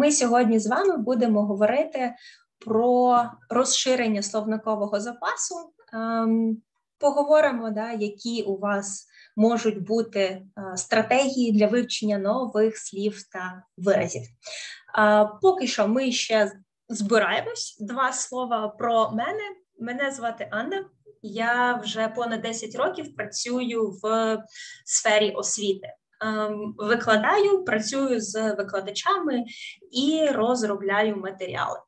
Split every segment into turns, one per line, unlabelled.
Ми сьогодні з вами будемо говорити про розширення словникового запасу. Ем, поговоримо, да, які у вас можуть бути е, стратегії для вивчення нових слів та виразів. Поки що ми ще збираємось. Два слова про мене. Мене звати Анна. Я вже понад 10 років працюю в сфері освіти. Ем, викладаю, працюю з викладачами і розробляю матеріали.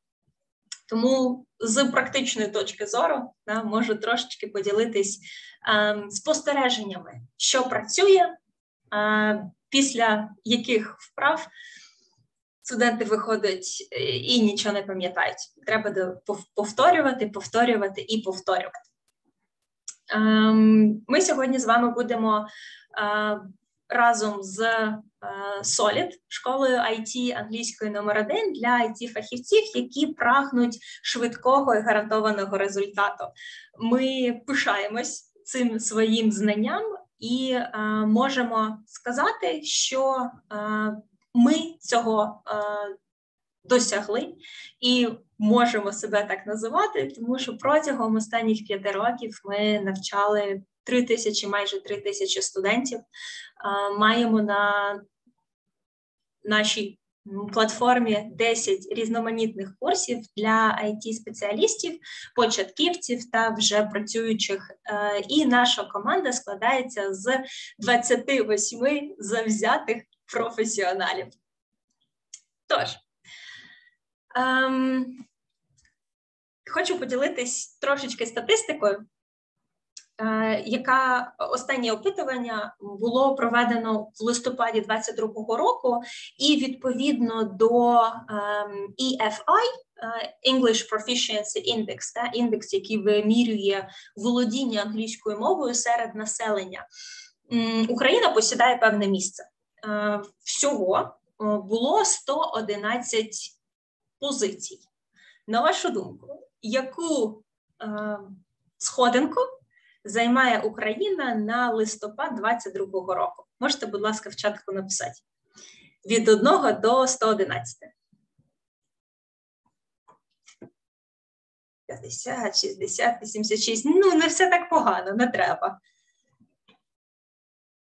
Тому з практичної точки зору да, можу трошечки поділитись е, спостереженнями, що працює, е, після яких вправ студенти виходять е, і нічого не пам'ятають. Треба повторювати, повторювати і повторювати. Е, ми сьогодні з вами будемо. Разом з е, Solid, школою IT англійської номер 1 для it фахівців, які прагнуть швидкого і гарантованого результату. Ми пишаємось цим своїм знанням і е, можемо сказати, що е, ми цього досягли і можемо себе так називати, тому що протягом останніх п'яти років ми навчали три тисячі, майже три тисячі студентів. Маємо на нашій платформі 10 різноманітних курсів для it спеціалістів початківців та вже працюючих. І наша команда складається з 28 завзятих професіоналів. Тож, ем, хочу поділитись трошечки статистикою. Е, яка останнє опитування було проведено в листопаді 2022 року, і відповідно до ем, EFI, е, English Proficiency Index, та індекс, який вимірює володіння англійською мовою серед населення, Україна посідає певне місце. Е, всього було 111 позицій. На вашу думку, яку сходинку займає Україна на листопад 22-го року. Можете, будь ласка, в чатку написати від 1 до 111. 50, 60, 86. Ну, не все так погано, не треба.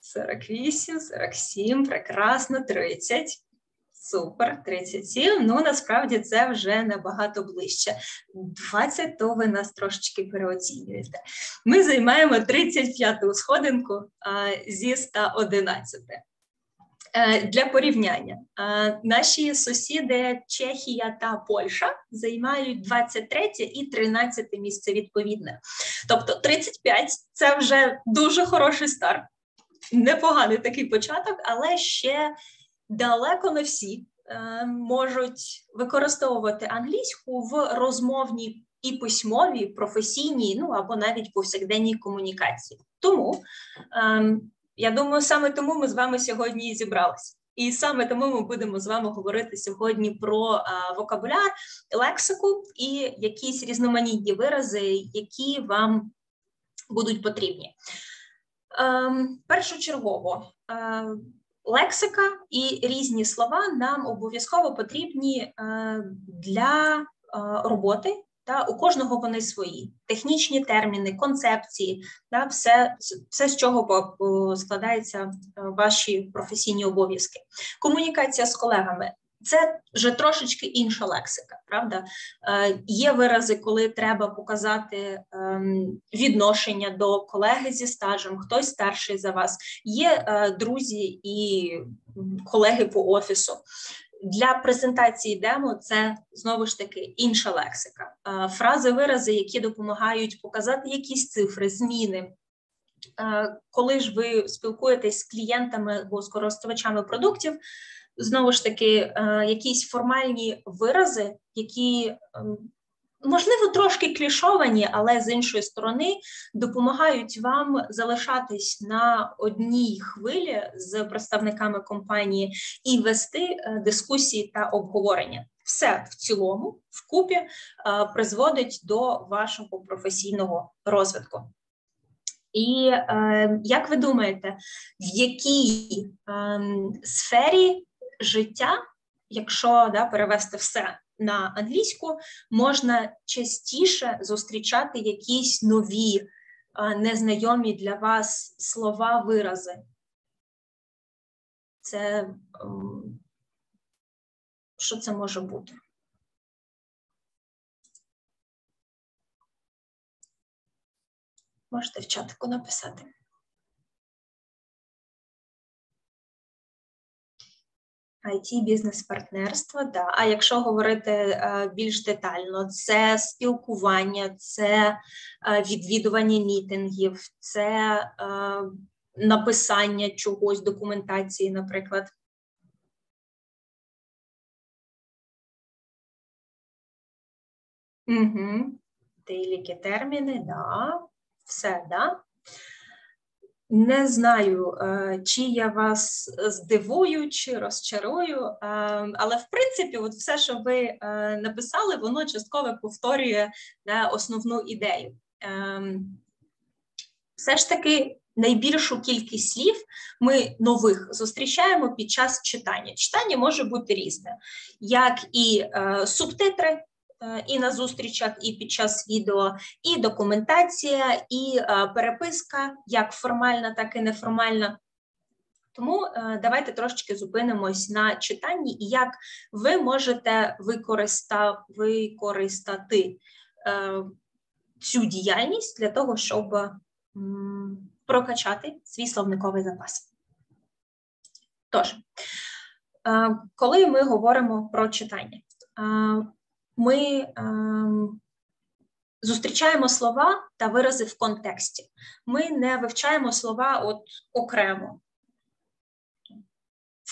48, 47, прекрасно, 30. Супер, 37. Ну насправді це вже набагато ближче. 20 то ви нас трошечки переоцінюєте. Ми займаємо 35-ту сходинку а, зі 111. Е, для порівняння наші сусіди Чехія та Польща займають 23 і 13 місце відповідне. Тобто 35 – це вже дуже хороший старт, непоганий такий початок, але ще далеко не всі е, можуть використовувати англійську в розмовній і письмовій, професійній, ну або навіть повсякденній комунікації. Тому е, я думаю, саме тому ми з вами сьогодні і зібралися. І саме тому ми будемо з вами говорити сьогодні про е, вокабуляр, лексику і якісь різноманітні вирази, які вам будуть потрібні. Ем, першочергово лексика і різні слова нам обов'язково потрібні е, для е, роботи. Та у кожного вони свої технічні терміни, концепції, та все, все з чого складаються е, ваші професійні обов'язки. Комунікація з колегами це вже трошечки інша лексика, правда? Е, Є вирази, коли треба показати е, відношення до колеги зі стажем, хтось старший за вас. Є е, друзі і колеги по офісу. Для презентації демо це знову ж таки інша лексика. Е, фрази, вирази, які допомагають показати якісь цифри, зміни. Е, коли ж ви спілкуєтесь з клієнтами або з користувачами продуктів, знову ж таки е, якісь формальні вирази, які ем, можливо трошки клішовані, але з іншої сторони допомагають вам залишатись на одній хвилі з представниками компанії і вести е, дискусії та обговорення. Все в цілому вкупі е, призводить до вашого професійного розвитку. І е, як ви думаєте, в якій е, сфері життя якщо да, перевести все на англійську, можна частіше зустрічати якісь нові, незнайомі для вас слова, вирази. Це ем, що це може бути? Можете в чатику написати. It бізнес партнерство да. А якщо говорити е, більш детально, це спілкування, це е, відвідування мітингів, це е, написання чогось, документації, наприклад. Угу. Деякі терміни, да, все, да. Не знаю, е, чи я вас здивую, чи розчарую, е, але в принципі, от все, що ви е, написали, воно частково повторює основну ідею. Все ж таки, найбільшу кількість слів ми нових зустрічаємо під час читання. Читання може бути різне, як і субтитри. Е, і на зустрічах, і під час відео, і документація, і е, переписка, як формальна, так і неформальна. Тому е, давайте трошечки зупинимось на читанні і як ви можете використа, використати цю діяльність для того, щоб прокачати свій словниковий запас. Тож, коли ми говоримо про читання, ми зустрічаємо слова та вирази в контексті. Ми не вивчаємо слова от окремо.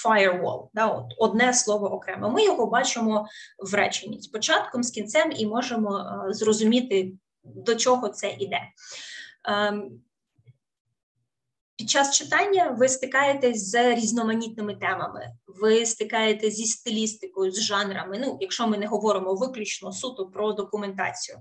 Firewall, да, от одне слово окремо. Ми його бачимо в реченні з початком, з кінцем, і можемо е, зрозуміти, до чого це йде. Ем, під час читання ви стикаєтесь з різноманітними темами, ви стикаєтесь зі стилістикою, з жанрами. Ну, якщо ми не говоримо виключно суто про документацію.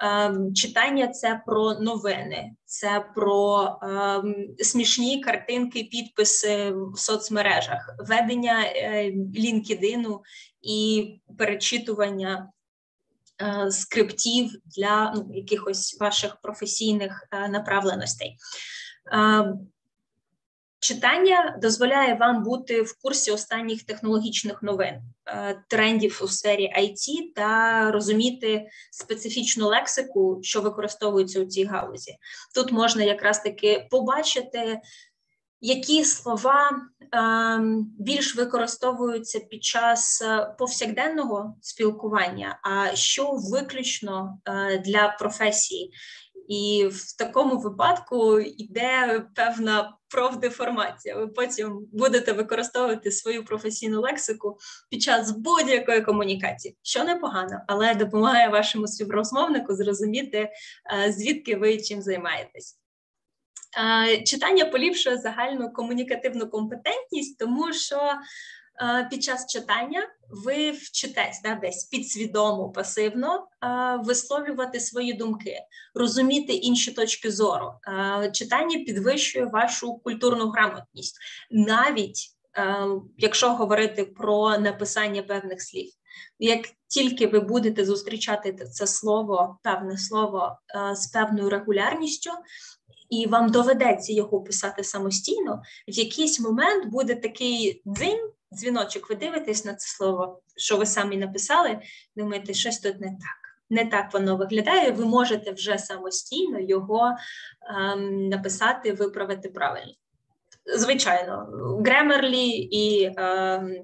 Ем, читання це про новини, це про ем, смішні картинки, підписи в соцмережах, ведення е, LinkedIn і перечитування е, скриптів для ну, якихось ваших професійних е, направленостей. Читання дозволяє вам бути в курсі останніх технологічних новин, е, трендів у сфері IT та розуміти специфічну лексику, що використовується у цій галузі. Тут можна якраз таки побачити, які слова ем, більш використовуються під час е, повсякденного спілкування, а що виключно е, для професії. І в такому випадку йде певна профдеформація. Ви потім будете використовувати свою професійну лексику під час будь-якої комунікації, що непогано, але допомагає вашому співрозмовнику зрозуміти, е, звідки ви чим займаєтесь. Е, читання поліпшує загальну комунікативну компетентність, тому що під час читання ви вчитесь да, десь підсвідомо, пасивно е, висловлювати свої думки, розуміти інші точки зору. Е, читання підвищує вашу культурну грамотність, навіть якщо говорити про написання певних слів. Як тільки ви будете зустрічати це слово, певне слово з певною регулярністю, і вам доведеться його писати самостійно, в якийсь момент буде такий дзинь, дзвіночок, ви дивитесь на це слово, що ви самі написали, думаєте, щось тут не так. Не так воно виглядає, ви можете вже самостійно його ем, написати, виправити правильно. Звичайно, Grammarly і ем,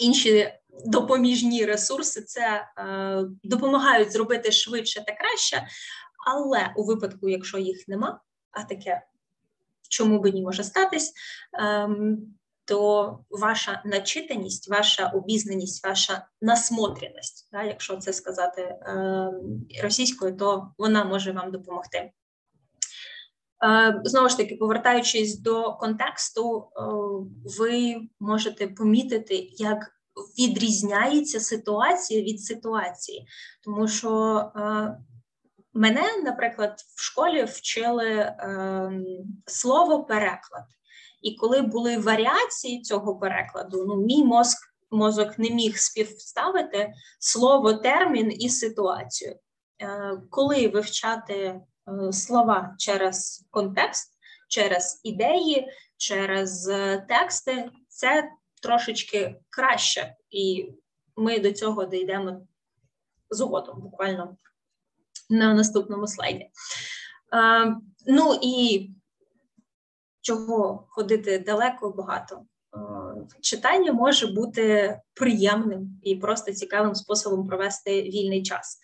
інші допоміжні ресурси це е, допомагають зробити швидше та краще, але у випадку, якщо їх нема, а таке чому би ні може статись, ем, то ваша начитаність, ваша обізнаність, ваша насмотреність, да, якщо це сказати е, російською, то вона може вам допомогти. Е, знову ж таки, повертаючись до контексту, е, ви можете помітити, як відрізняється ситуація від ситуації, тому що мене, наприклад, в школі вчили е, слово переклад. І коли були варіації цього перекладу, ну мій мозк мозок не міг співставити слово, термін і ситуацію. Е, коли вивчати е, слова через контекст, через ідеї, через е, тексти, це трошечки краще, і ми до цього дійдемо згодом, буквально на наступному слайді. Ну і чого ходити далеко багато. Читання може бути приємним і просто цікавим способом провести вільний час.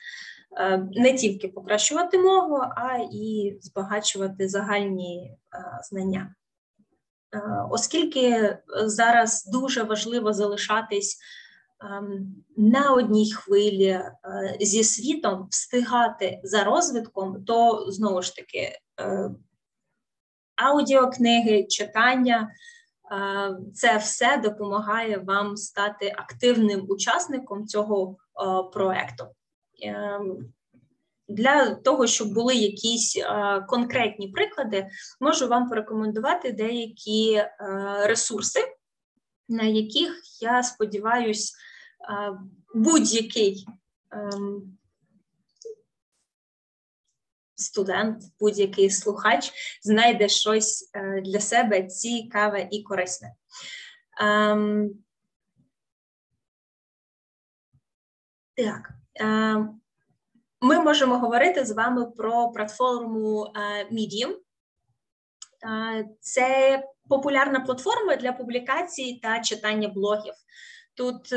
Не тільки покращувати мову, а і збагачувати загальні знання. Оскільки зараз дуже важливо залишатись на одній хвилі зі світом, встигати за розвитком, то знову ж таки е, аудіокниги, читання. Це все допомагає вам стати активним учасником цього проекту. Ем, для того, щоб були якісь конкретні приклади, можу вам порекомендувати деякі ресурси, на яких я сподіваюся, будь-який ем, студент, будь-який слухач знайде щось е, для себе цікаве і корисне. Ем, так, ем, ми можемо говорити з вами про платформу е, Medium. Е, це популярна платформа для публікацій та читання блогів. Тут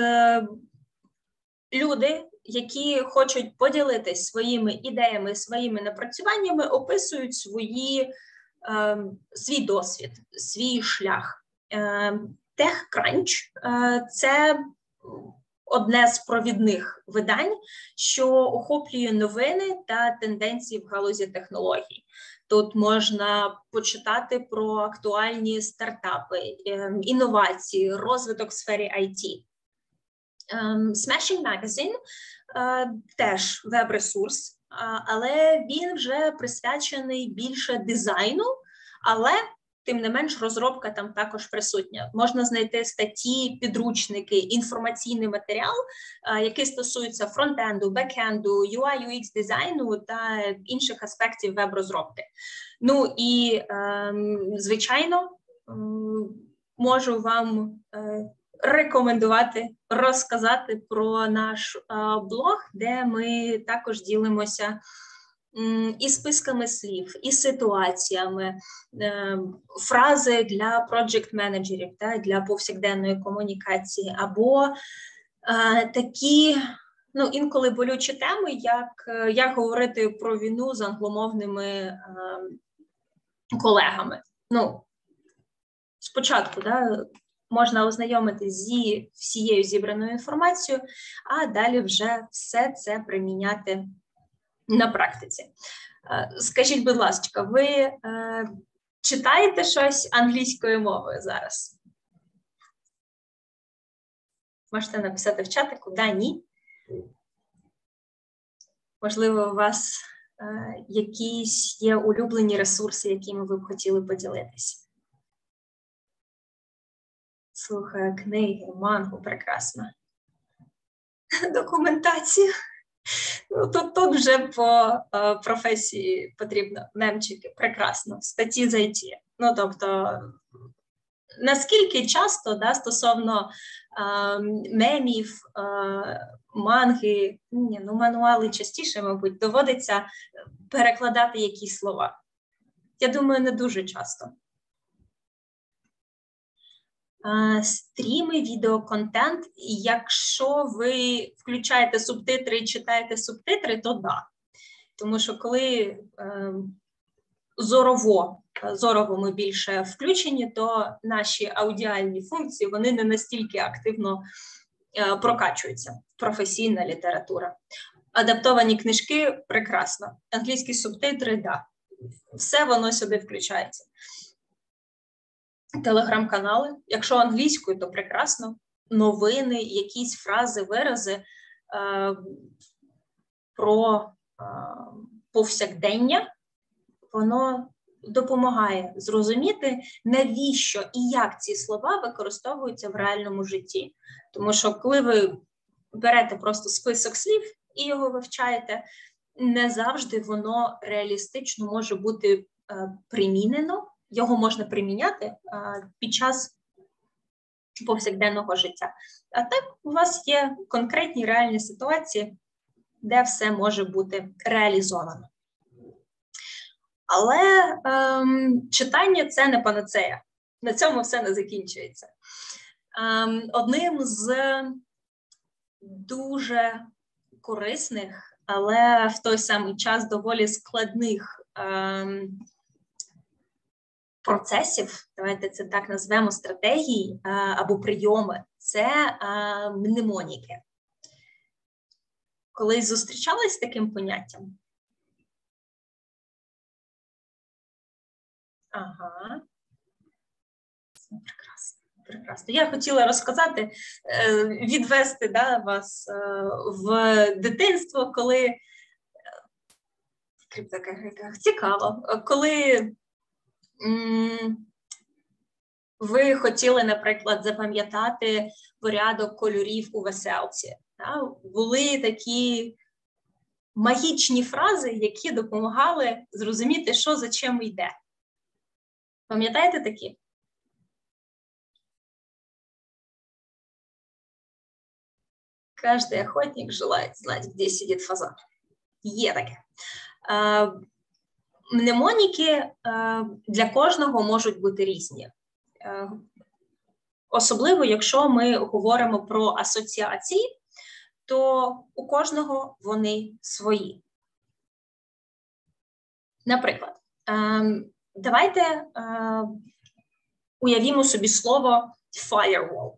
люди які хочуть поділитись своїми ідеями, своїми напрацюваннями, описують свої, е, свій досвід, свій шлях. Е, TechCrunch це одне з провідних видань, що охоплює новини та тенденції в галузі технологій. Тут можна почитати про актуальні стартапи, ем, інновації, розвиток в сфері IT. Ем, Smashing Magazine е, теж веб-ресурс, але він вже присвячений більше дизайну, але тим не менш розробка там також присутня. Можна знайти статті, підручники, інформаційний матеріал, е, який стосується фронтенду, бекенду, UI, UX дизайну та інших аспектів веб-розробки. Ну і ем, звичайно можу вам. Е, рекомендувати розказати про наш блог, де ми також ділимося. І списками слів, і ситуаціями, е, фрази для проджект менеджерів та для повсякденної комунікації, або е, такі ну інколи болючі теми, як як говорити про війну з англомовними е, колегами. Ну, спочатку, да, можна ознайомитись зі всією зібраною інформацією, а далі вже все це приміняти на практиці. Е, скажіть, будь ласка, ви е, читаєте щось англійською мовою зараз? Можете написати в чатику да, ні. Можливо, у вас е, якісь є улюблені ресурси, якими ви б хотіли поділитися слухаю книги, мангу прекрасно. Документація. Ну, Тут тут вже по е, професії потрібно мемчики, прекрасно, статті зайти. Ну, тобто, наскільки часто да, стосовно е, мемів, е, манги, ні, ну мануали частіше, мабуть, доводиться перекладати якісь слова. Я думаю, не дуже часто стріми, відеоконтент. І якщо ви включаєте субтитри і читаєте субтитри, то да. Тому що коли е, зорово, зорово ми більше включені, то наші аудіальні функції вони не настільки активно е, прокачуються. Професійна література. Адаптовані книжки прекрасно. Англійські субтитри, да. Все воно сюди включається телеграм-канали. Якщо англійською, то прекрасно. Новини, якісь фрази, вирази е, про е, повсякдення, воно допомагає зрозуміти, навіщо і як ці слова використовуються в реальному житті. Тому що, коли ви берете просто список слів і його вивчаєте, не завжди воно реалістично може бути е, примінено, його можна приміняти під час повсякденного життя. А так у вас є конкретні реальні ситуації, де все може бути реалізовано. Але ем, читання це не панацея. На цьому все не закінчується. Ем, Одним з дуже корисних, але в той самий час доволі складних ем, процесів, давайте це так назвемо стратегії е, або прийоми, це е, мнемоніки. Колись зустрічались з таким поняттям? Ага. Прекрасно. Прекрасно. Я хотіла розказати, е, відвести да, вас в дитинство, коли цікаво, коли ви хотіли, наприклад, запам'ятати порядок кольорів у веселці. Да? Були такі магічні фрази, які допомагали зрозуміти, що за чим йде. Пам'ятаєте такі? Каждый охотник желает знать, где сидит фазан. Є таке. Мнемоніки е, для кожного можуть бути різні. Е, особливо, якщо ми говоримо про асоціації, то у кожного вони свої. Наприклад, е, давайте уявімо собі слово firewall.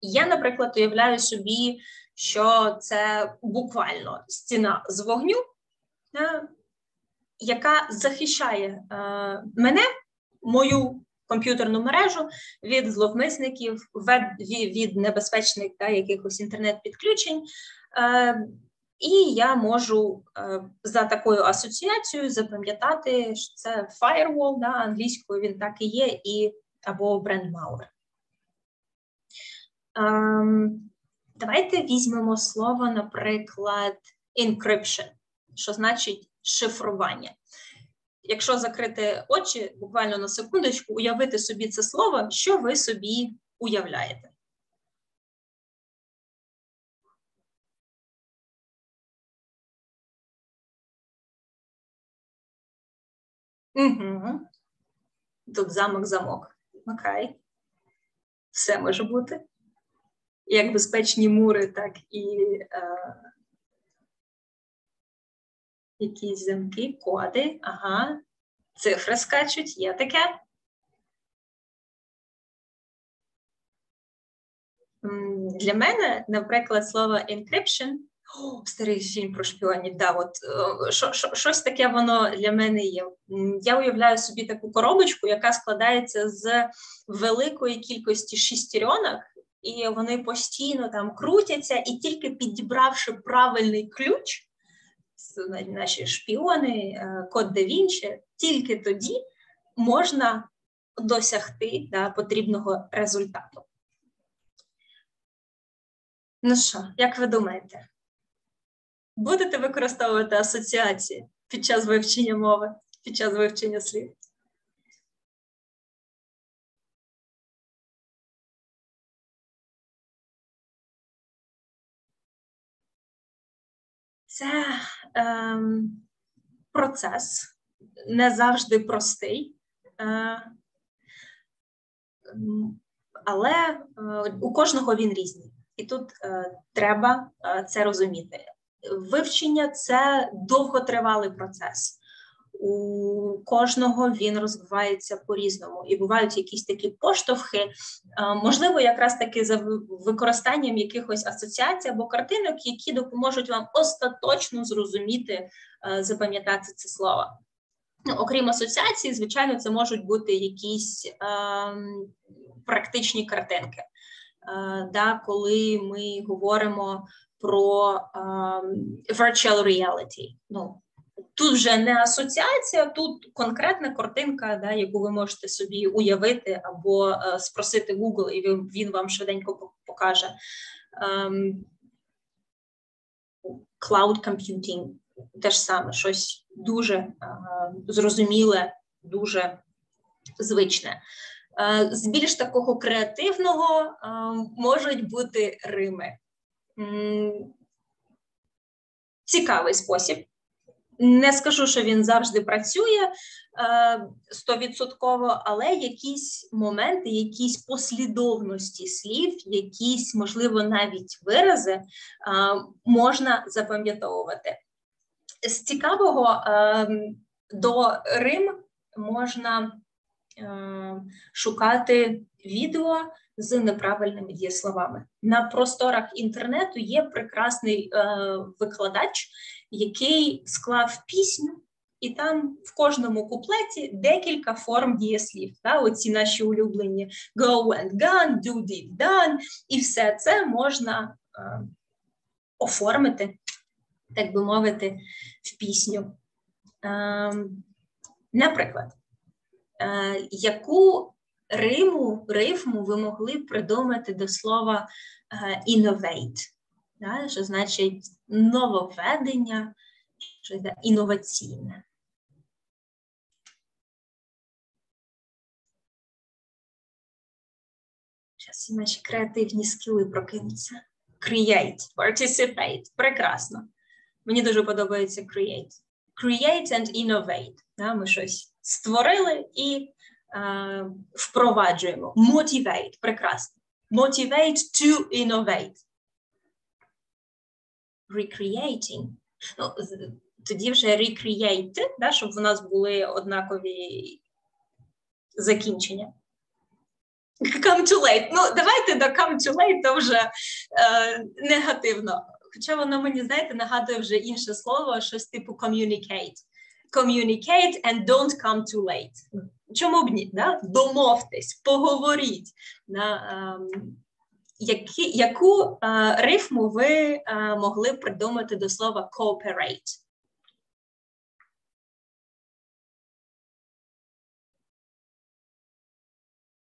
Я, наприклад, уявляю собі, що це буквально стіна з вогню, яка захищає е, мене, мою комп'ютерну мережу від зловмисників, від небезпечних та якихось інтернет-підключень. Е, і я можу е, за такою асоціацією запам'ятати, що це firewall, да, англійською він так і є, і або брендмауер. Давайте візьмемо слово, наприклад, encryption що значить шифрування. Якщо закрити очі буквально на секундочку, уявити собі це слово, що ви собі уявляєте? Угу. Тут замок-замок. Окей. Все може бути. Як безпечні мури, так і е, якісь замки, коди, ага, цифри скачуть, є таке. Для мене, наприклад, слово encryption, о, старий фільм про шпіонів, да, от шо, шо, щось таке воно для мене є. Я уявляю собі таку коробочку, яка складається з великої кількості шістеренок, і вони постійно там крутяться, і тільки підібравши правильний ключ, наші шпіони, е, код да Вінчі, тільки тоді можна досягти да, потрібного результату. Ну що, як ви думаєте, будете використовувати асоціації під час вивчення мови, під час вивчення слів? Це ем, процес не завжди простий, е, але е, у кожного він різний, і тут е, треба е, це розуміти. Вивчення це довготривалий процес у кожного він розвивається по-різному, і бувають якісь такі поштовхи, можливо, якраз таки за використанням якихось асоціацій або картинок, які допоможуть вам остаточно зрозуміти, запам'ятати це слово. Ну, Окрім асоціації, звичайно, це можуть бути якісь е, практичні картинки. Е, да, Коли ми говоримо про е, virtual reality, ну, Тут вже не асоціація, тут конкретна картинка, да, яку ви можете собі уявити або е, спросити Google, і він, він вам швиденько покаже. Ем, Cloud computing те ж саме, щось дуже е, зрозуміле, дуже звичне. Е, з більш такого креативного е, можуть бути Рими. Цікавий спосіб. Не скажу, що він завжди працює стовідсотково, але якісь моменти, якісь послідовності слів, якісь, можливо, навіть вирази можна запам'ятовувати. З цікавого до Рим можна шукати відео з неправильними дієсловами. На просторах інтернету є прекрасний е, викладач, який склав пісню, і там в кожному куплеті декілька форм дієслів. Та, Оці наші улюблені go and gone, do, did, done, і все це можна е, оформити, так би мовити, в пісню. Е, Наприклад, яку Риму, рифму ви могли придумати до слова е, innovate, да, що значить нововведення, що йде інноваційне. Зараз і наші креативні скіли прокинуться. Create, participate. Прекрасно. Мені дуже подобається create. Create and innovate. Да, Ми щось створили і впроваджуємо. Motivate, прекрасно. Motivate to innovate. Recreating. Ну, Тоді вже recreate, да, щоб у нас були однакові закінчення. Come to late. Ну, давайте до come to late, то вже е, негативно. Хоча воно мені, знаєте, нагадує вже інше слово, щось типу communicate. Communicate and don't come too late. Чому б ні? Да? Домовтесь, поговоріть. Да? Ем, які, Яку е, рифму ви е, могли придумати до слова cooperate?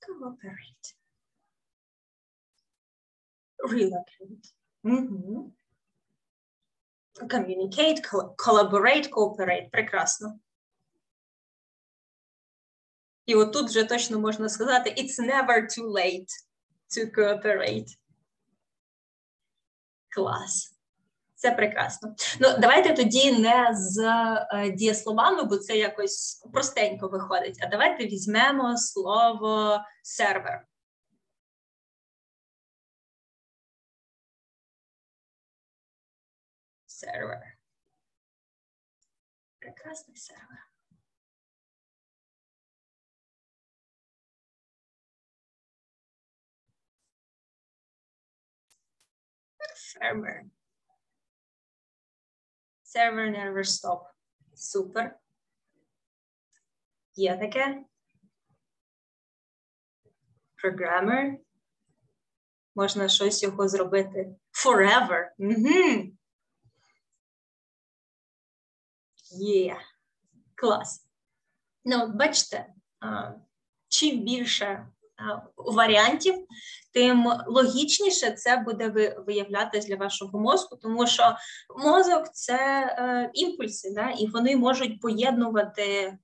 Cooperate. Relocate. Угу. Communicate, collaborate, cooperate. Прекрасно. І отут вже точно можна сказати: it's never too late to cooperate. Клас. Це прекрасно. Ну, давайте тоді не з е, дієсловами, бо це якось простенько виходить. А давайте візьмемо слово сервер. Сервер. Прекрасний сервер. Server. Server never stop. Супер. Є таке. Programmer. Можна щось його зробити. Forever. Є. Клас. Ну, бачите, чим більше варіантів, тим логічніше це буде виявлятися для вашого мозку, тому що мозок це е, імпульси, да, і вони можуть поєднувати е,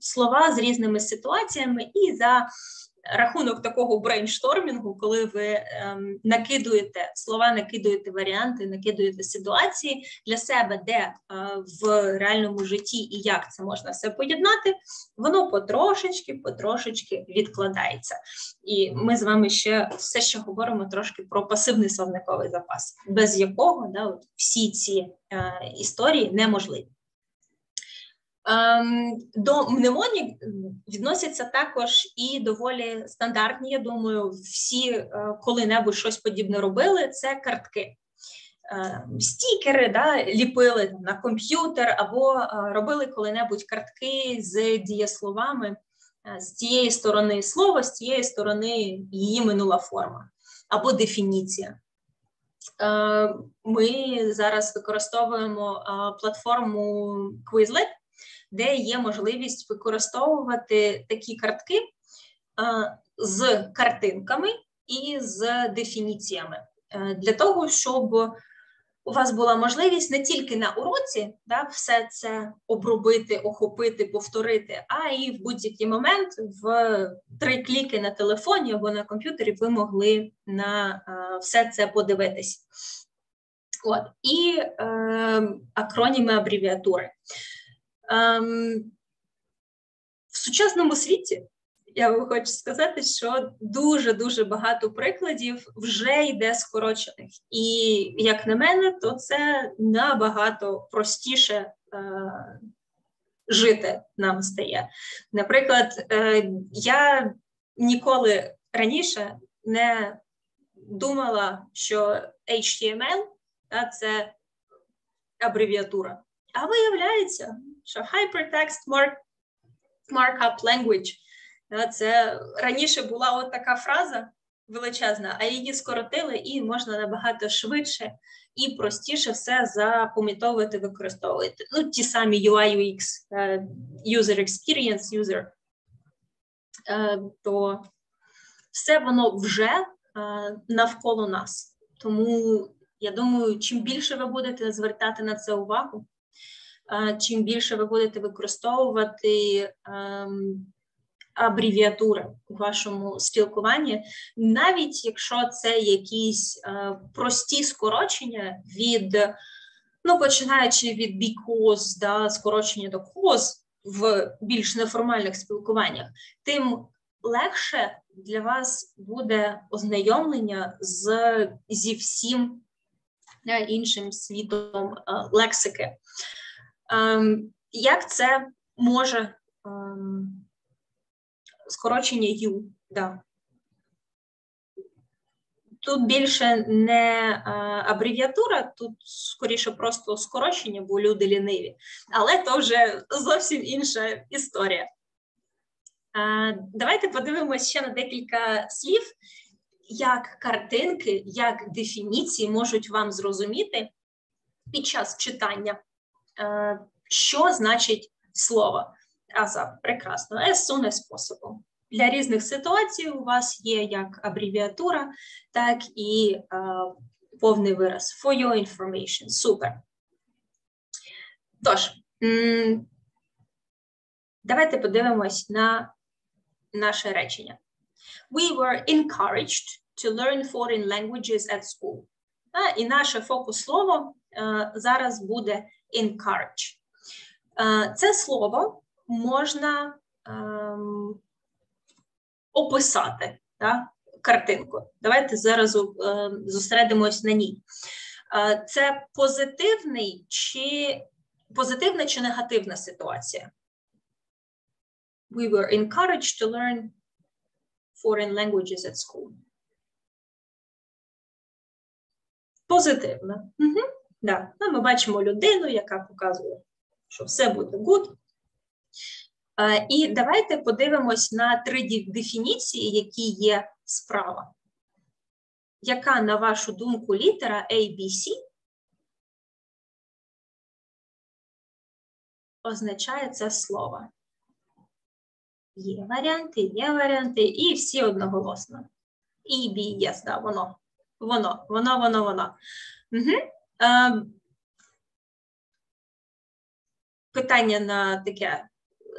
слова з різними ситуаціями і за рахунок такого брейнштормінгу, коли ви ем, накидуєте слова, накидуєте варіанти, накидуєте ситуації для себе, де е, в реальному житті і як це можна все поєднати, воно потрошечки, потрошечки відкладається. І ми з вами ще все ще говоримо трошки про пасивний словниковий запас, без якого да, от всі ці е, історії неможливі. Ем, до мнемонік відносяться також і доволі стандартні. Я думаю, всі е, коли-небудь щось подібне робили. Це картки. Ем, стікери да, ліпили на комп'ютер або е, робили коли-небудь картки з дієсловами е, з тієї сторони слова, з тієї сторони її минула форма або дефініція. Ми зараз використовуємо платформу Quizlet, де є можливість використовувати такі картки з картинками і з дефініціями для того, щоб у вас була можливість не тільки на уроці да, все це обробити, охопити, повторити, а і в будь-який момент в три кліки на телефоні або на комп'ютері ви могли на все це подивитись. От, І е, акроніми абревіатури. Е, в сучасному світі я хочу сказати, що дуже дуже багато прикладів вже йде скорочених, і як на мене, то це набагато простіше е, жити нам стає. Наприклад, е, я ніколи раніше не думала, що HTML це абревіатура. А виявляється, що Hypertext Mark, Markup Language це раніше була от така фраза величезна, а її скоротили, і можна набагато швидше і простіше все запам'ятовувати, використовувати. Ну, ті самі UI, UX, е, user experience, user, е, то все воно вже е, навколо нас. Тому я думаю, чим більше ви будете звертати на це увагу, чим більше ви будете використовувати ем, абревіатури у вашому спілкуванні, навіть якщо це якісь е, прості скорочення від, ну починаючи від because, да, скорочення до cause в більш неформальних спілкуваннях, тим легше для вас буде ознайомлення з зі всім іншим світом е, лексики. Ем, як це може ем, скорочення U, да. Тут більше не а, абревіатура, тут скоріше просто скорочення, бо люди ліниві, але то вже зовсім інша історія. А, Давайте подивимося ще на декілька слів, як картинки, як дефініції можуть вам зрозуміти під час читання, що значить слово. Аза, прекрасно, as soon as possible. Для різних ситуацій у вас є як абревіатура, так і uh, повний вираз. For your information. Супер. Тож, давайте подивимось на наше речення. We were encouraged to learn foreign languages at school. А, і наше фокус слово uh, зараз буде encourage. Uh, це слово можна ем, описати да, картинку. Давайте зараз е, зосередимось на ній. Е, це позитивний чи позитивна чи негативна ситуація? We were encouraged to learn foreign languages at school. Позитивна. Угу. Да. Ну, Ми бачимо людину, яка показує, що все буде good. І давайте подивимось на три дефініції, які є справа. Яка, на вашу думку, літера ABC означає це слово? Є варіанти, є варіанти, і всі одноголосно. Бі, єс, да, воно. Воно, воно, воно, воно. Угу. Е, питання на таке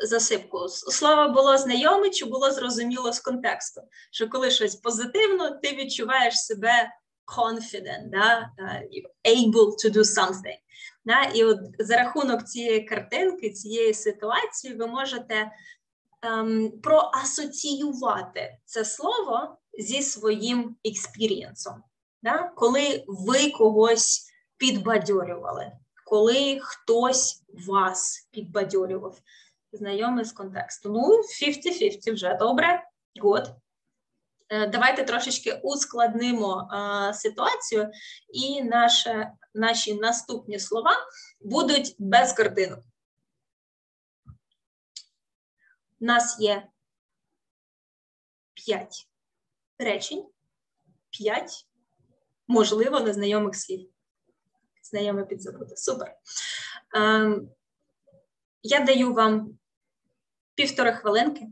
засипку. Слово було знайоме чи було зрозуміло з контексту? Що коли щось позитивно, ти відчуваєш себе confident, да? able to do something. Да? І от за рахунок цієї картинки, цієї ситуації, ви можете ем, проасоціювати це слово зі своїм експірієнсом. Да? Коли ви когось підбадьорювали, коли хтось вас підбадьорював знайомий з контексту. Ну, 50-50 вже добре. Год. Е, давайте трошечки ускладнимо а, ситуацію, і наше, наші наступні слова будуть без картинок. У нас є 5 речень, 5 можливо, незнайомих слів. Знайоме підзабути. Супер. Ем, я даю вам півтори хвилинки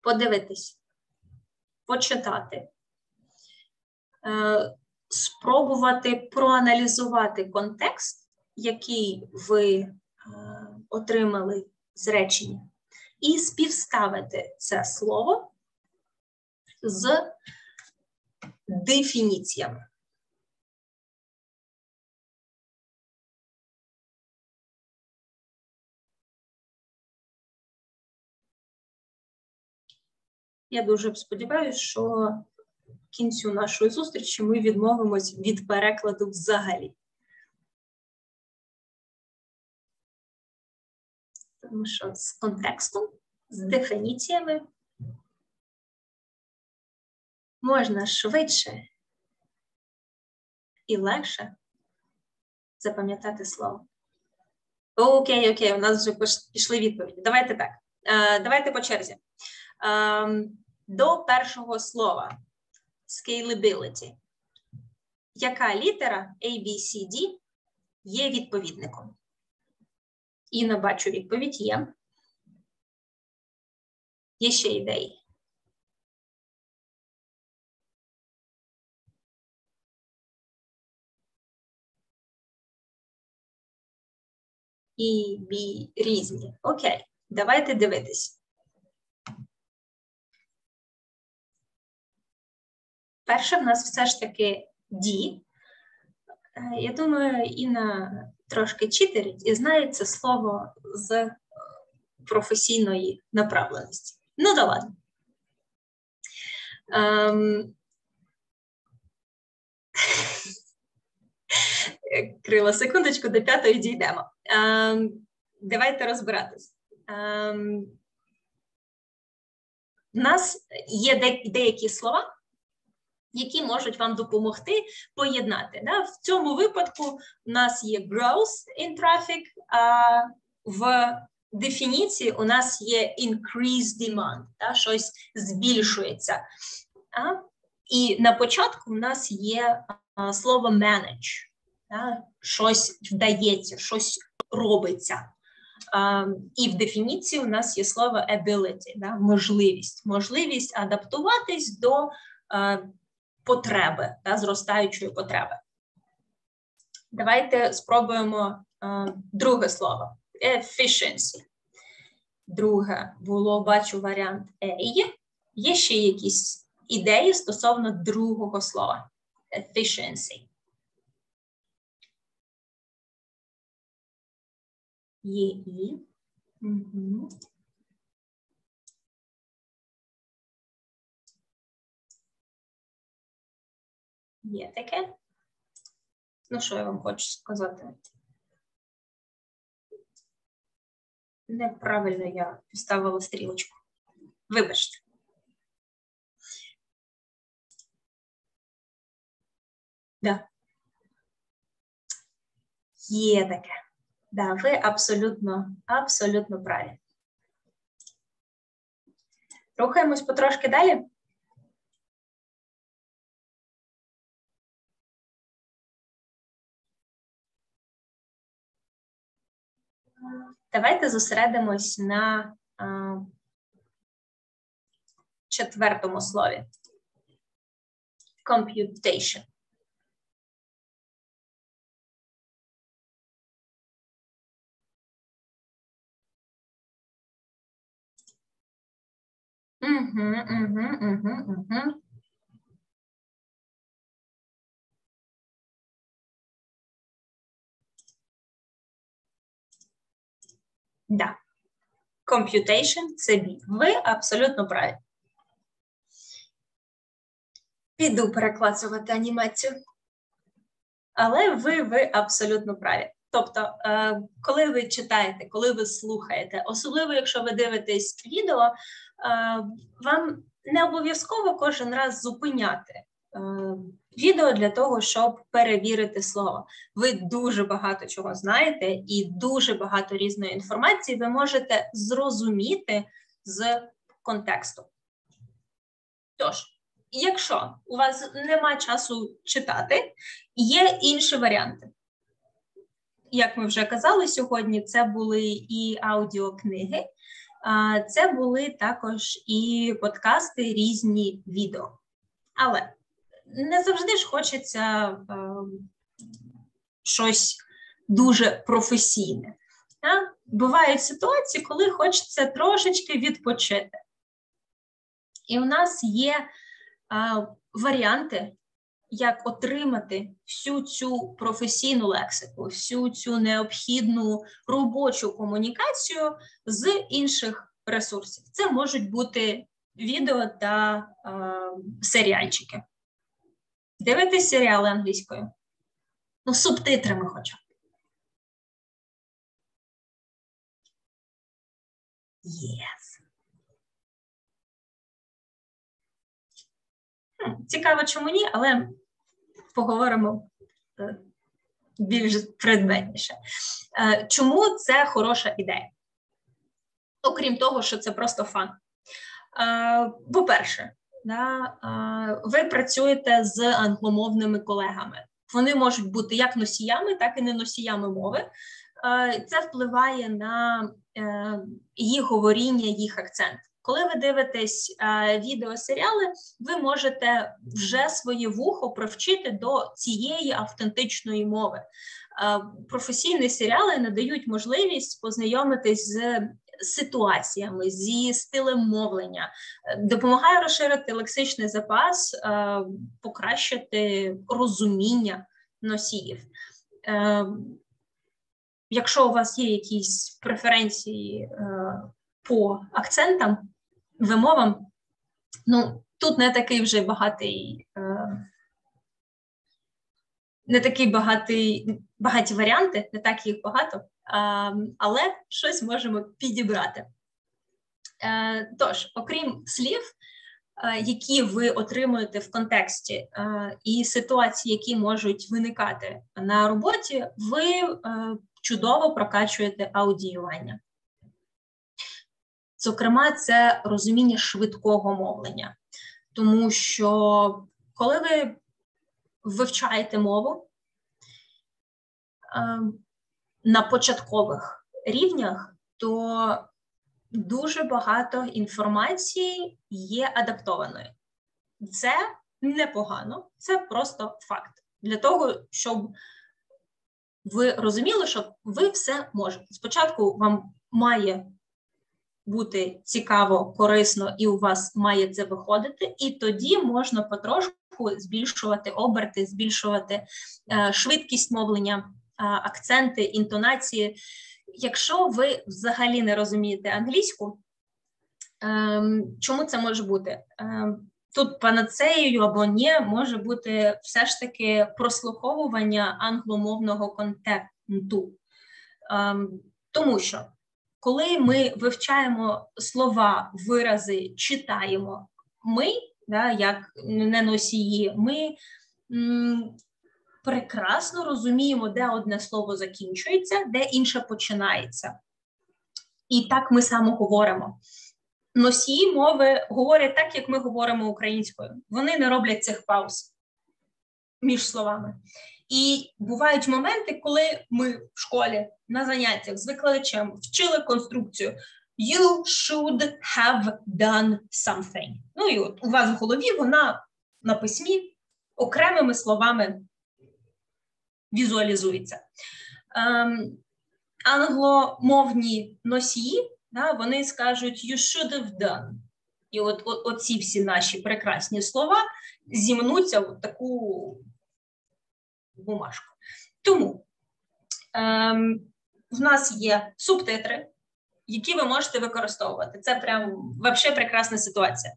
подивитись, почитати, е, спробувати проаналізувати контекст, який ви е, отримали з речення, і співставити це слово з дефініціями. Я дуже сподіваюся, що кінцю нашої зустрічі ми відмовимось від перекладу взагалі. Тому що з контекстом, з дефініціями можна швидше і легше запам'ятати слово. Окей, окей, у нас вже пішли відповіді. Давайте так. Е, давайте по черзі. Ем, до першого слова scalability. Яка літера A, B, C, D є відповідником? Інна бачу відповідь є. Є ще ідеї. І бі різні. Окей, давайте дивитись. Перше в нас все ж таки D. Е, я думаю, Інна трошки читерить і знає це слово з професійної направленості. Ну, да ладно. Ем... Крила секундочку, до п'ятої дійдемо. Ем... Давайте розбиратись. Ем... У нас є деякі слова, які можуть вам допомогти поєднати. Да? В цьому випадку у нас є growth in traffic, а в дефініції у нас є increased demand, да? щось збільшується. А? І на початку у нас є а, слово manage, да? щось вдається, щось робиться. Uh, і в дефініції у нас є слово ability, да, можливість, можливість адаптуватись до потреби, та, зростаючої потреби. Давайте спробуємо uh, друге слово efficiency. Друге було, бачу варіант A. Є ще якісь ідеї стосовно другого слова efficiency. Є і. Угу. Є таке. Ну, що я вам хочу сказати? Неправильно я поставила стрілочку. Вибачте. Да. Є таке. Да, ви абсолютно, абсолютно праві. Рухаємось потрошки далі. Давайте зосередимось на четвертому слові. Computation. Угу, угу, угу, угу. Да. Computation це бій. Ви абсолютно праві. Піду переклацувати анімацію. Але ви ви абсолютно праві. Тобто, е, коли ви читаєте, коли ви слухаєте, особливо якщо ви дивитесь відео, е, вам не обов'язково кожен раз зупиняти е, відео для того, щоб перевірити слово. Ви дуже багато чого знаєте, і дуже багато різної інформації ви можете зрозуміти з контексту. Тож, якщо у вас нема часу читати, є інші варіанти. Як ми вже казали сьогодні, це були і аудіокниги, це були також і подкасти, різні відео. Але не завжди ж хочеться е, щось дуже професійне. Бувають ситуації, коли хочеться трошечки відпочити. І у нас є а, варіанти, як отримати всю цю професійну лексику, всю цю необхідну робочу комунікацію з інших ресурсів. Це можуть бути відео та а, серіальчики. Дивитесь серіали англійською? Ну, субтитрами хоча б. Yes. Цікаво, чому ні, але поговоримо е, більш предметніше. Е, чому це хороша ідея? Окрім того, що це просто фан. Е, по-перше, ви працюєте з англомовними колегами. Вони можуть бути як носіями, так і не носіями мови. Це впливає на їх говоріння, їх акцент. Коли ви дивитесь е, відеосеріали, ви можете вже своє вухо привчити до цієї автентичної мови. Е, професійні серіали надають можливість познайомитись з ситуаціями, зі стилем мовлення, е, допомагає розширити лексичний запас, е, покращити розуміння носіїв. Е, якщо у вас є якісь преференції по акцентам, вимовам, ну тут не такий вже багатий, не такий багатий, багаті варіанти, не так їх багато, але щось можемо підібрати. Е, тож, окрім слів, е, які ви отримуєте в контексті, і ситуації, які можуть виникати на роботі, ви чудово прокачуєте аудіювання. Зокрема, це розуміння швидкого мовлення, тому що коли ви вивчаєте мову е, на початкових рівнях, то дуже багато інформації є адаптованою. Це непогано, це просто факт. Для того, щоб ви розуміли, що ви все можете. Спочатку вам має бути цікаво, корисно, і у вас має це виходити, і тоді можна потрошку збільшувати оберти, збільшувати е, швидкість мовлення, акценти, інтонації. Якщо ви взагалі не розумієте англійську, е, чому це може бути? Ем, тут панацеєю або ні, може бути все ж таки прослуховування англомовного контенту. Ем, тому що коли ми вивчаємо слова, вирази, читаємо ми, да, як не носії, ми прекрасно розуміємо, де одне слово закінчується, де інше починається. І так ми саме говоримо. Носії мови говорять так, як ми говоримо українською. Вони не роблять цих пауз між словами. І бувають моменти, коли ми в школі на заняттях з викладачем вчили конструкцію. You should have done something. Ну і от у вас в голові вона на письмі окремими словами візуалізується. Ем, англомовні носії, да, вони скажуть you should have done. І от, от оці всі наші прекрасні слова зімнуться в таку бумажку. Тому ем, в нас є субтитри, які ви можете використовувати. Це прям взагалі прекрасна ситуація.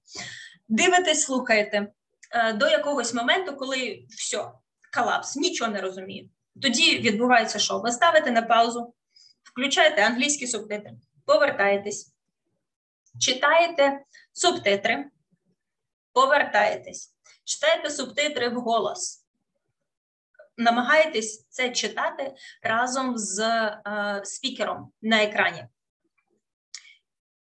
Дивитесь, слухаєте е, до якогось моменту, коли все, колапс, нічого не розумію. Тоді відбувається, що ви ставите на паузу, включаєте англійські субтитри, повертаєтесь, читаєте субтитри, повертаєтесь, читаєте субтитри в голос намагайтесь це читати разом з е, спікером на екрані.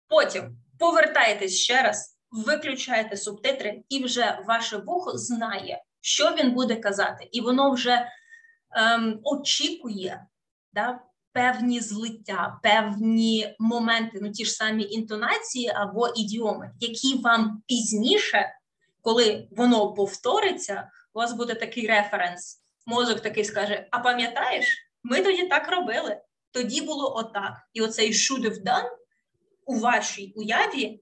Потім повертаєтесь ще раз виключаєте субтитри, і вже ваше вухо знає, що він буде казати, і воно вже ем, очікує да, певні злиття, певні моменти, ну ті ж самі інтонації або ідіоми, які вам пізніше, коли воно повториться, у вас буде такий референс. Мозок такий скаже: А пам'ятаєш, ми тоді так робили, тоді було отак. І оцей should have done у вашій уяві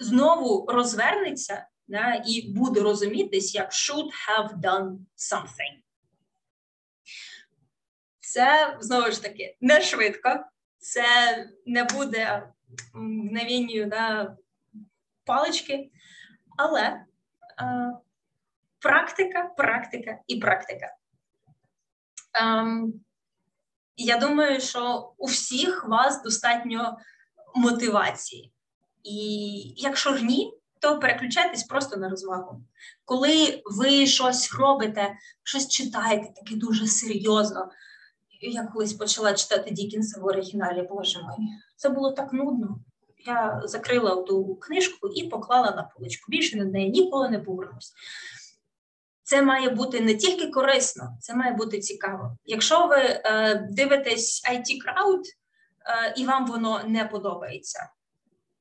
знову розвернеться да, і буде розумітись, як should have done something. Це знову ж таки не швидко, це не буде мгновенню да, палички, але е, практика, практика і практика. Ем, я думаю, що у всіх вас достатньо мотивації. І якщо ж ні, то переключайтесь просто на розвагу. Коли ви щось робите, щось читаєте, таке дуже серйозно. Я колись почала читати Дікінса в оригіналі, боже мой, це було так нудно. Я закрила ту книжку і поклала на поличку. Більше на неї ніколи не повернусь. Це має бути не тільки корисно, це має бути цікаво. Якщо ви е, дивитесь IT Crowd е, і вам воно не подобається,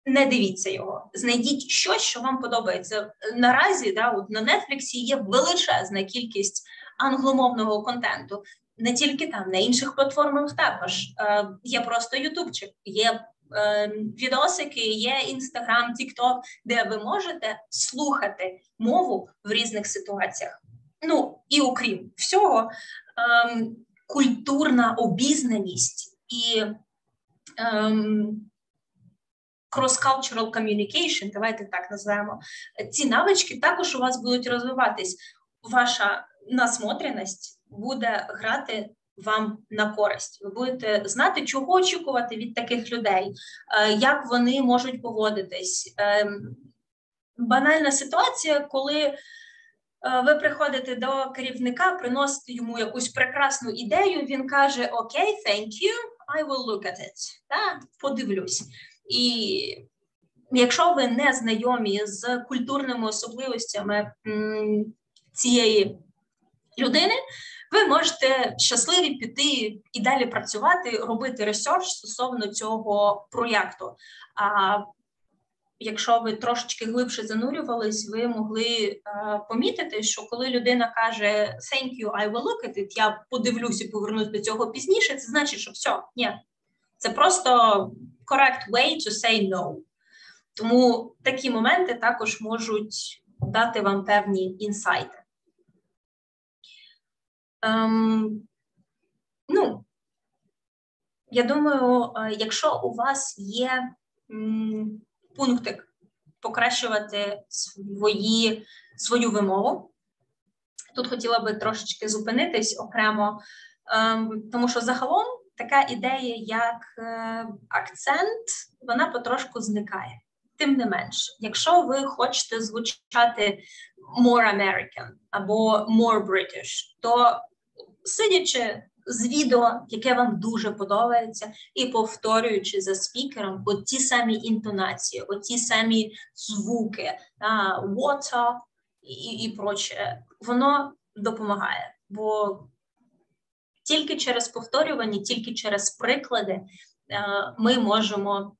не дивіться його. Знайдіть щось, що вам подобається. Наразі да, от на Нетфліксі є величезна кількість англомовного контенту. Не тільки там, на інших платформах також. Е, Є просто Ютубчик, є е, відосики, є Інстаграм, Тікток, де ви можете слухати мову в різних ситуаціях. Ну і окрім всього, е, культурна обізнаність і. Е, cross-cultural communication, давайте так називаємо, ці навички також у вас будуть розвиватись. Ваша насмотреність буде грати вам на користь. Ви будете знати, чого очікувати від таких людей, е, як вони можуть поводитись. Ем, банальна ситуація, коли е, ви приходите до керівника, приносите йому якусь прекрасну ідею. Він каже: Окей, thank you, I will look at it. Та, подивлюсь. І якщо ви не знайомі з культурними особливостями цієї людини, ви можете щасливі піти і далі працювати, робити ресерч стосовно цього проєкту. А якщо ви трошечки глибше занурювались, ви могли а, помітити, що коли людина каже «Thank you, I will look at it», я подивлюсь і повернусь до цього пізніше, це значить, що все, ні, це просто correct way to say no. Тому такі моменти також можуть дати вам певні інсайти. Ем, ну, я думаю, е, якщо у вас є м, пунктик покращувати свої, свою вимову, тут хотіла би трошечки зупинитись окремо, ем, тому що загалом така ідея, як е, акцент, вона потрошку зникає. Тим не менш, якщо ви хочете звучати more American або more British, то сидячи з відео, яке вам дуже подобається, і повторюючи за спікером от ті самі інтонації, от ті самі звуки, water і, і проче, воно допомагає. Бо тільки через повторювання, тільки через приклади е, ми можемо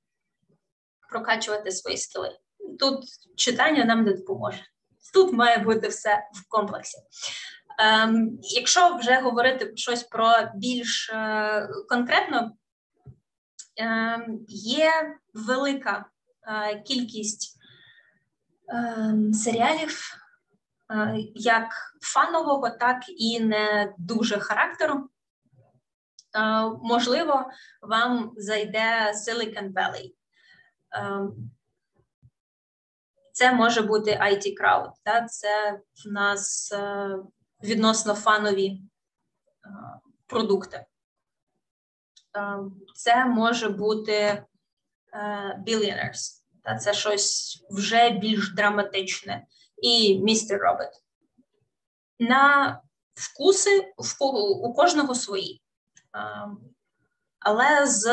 прокачувати свої скіли. Тут читання нам не допоможе. Тут має бути все в комплексі. Ем, Якщо вже говорити щось про більш е, конкретно, е, є велика е, кількість е, серіалів, як фанового, так і не дуже характеру, можливо, вам зайде Silicon Valley. Е, це може бути IT Crowd, так? це в нас е, відносно фанові продукти. Це може бути Billionaires, та це щось вже більш драматичне. І містер Робот. На вкуси у кожного свої. Але з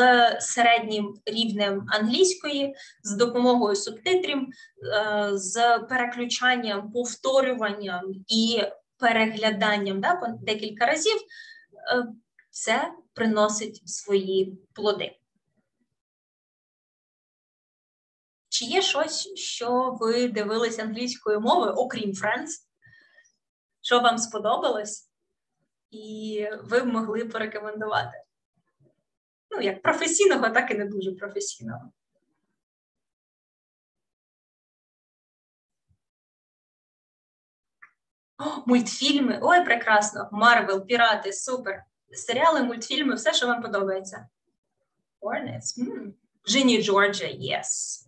середнім рівнем англійської, з допомогою субтитрів, е, з переключанням, повторюванням і перегляданням да, декілька разів, е, це приносить свої плоди. Чи є щось, що ви дивились англійською мовою, окрім Friends? Що вам сподобалось? І ви могли порекомендувати? Ну, як професійного, так і не дуже професійного. О, Мультфільми. Ой, прекрасно! Марвел, пірати, супер. Серіали, мультфільми, все, що вам подобається. Hornets. Джині Джорджа.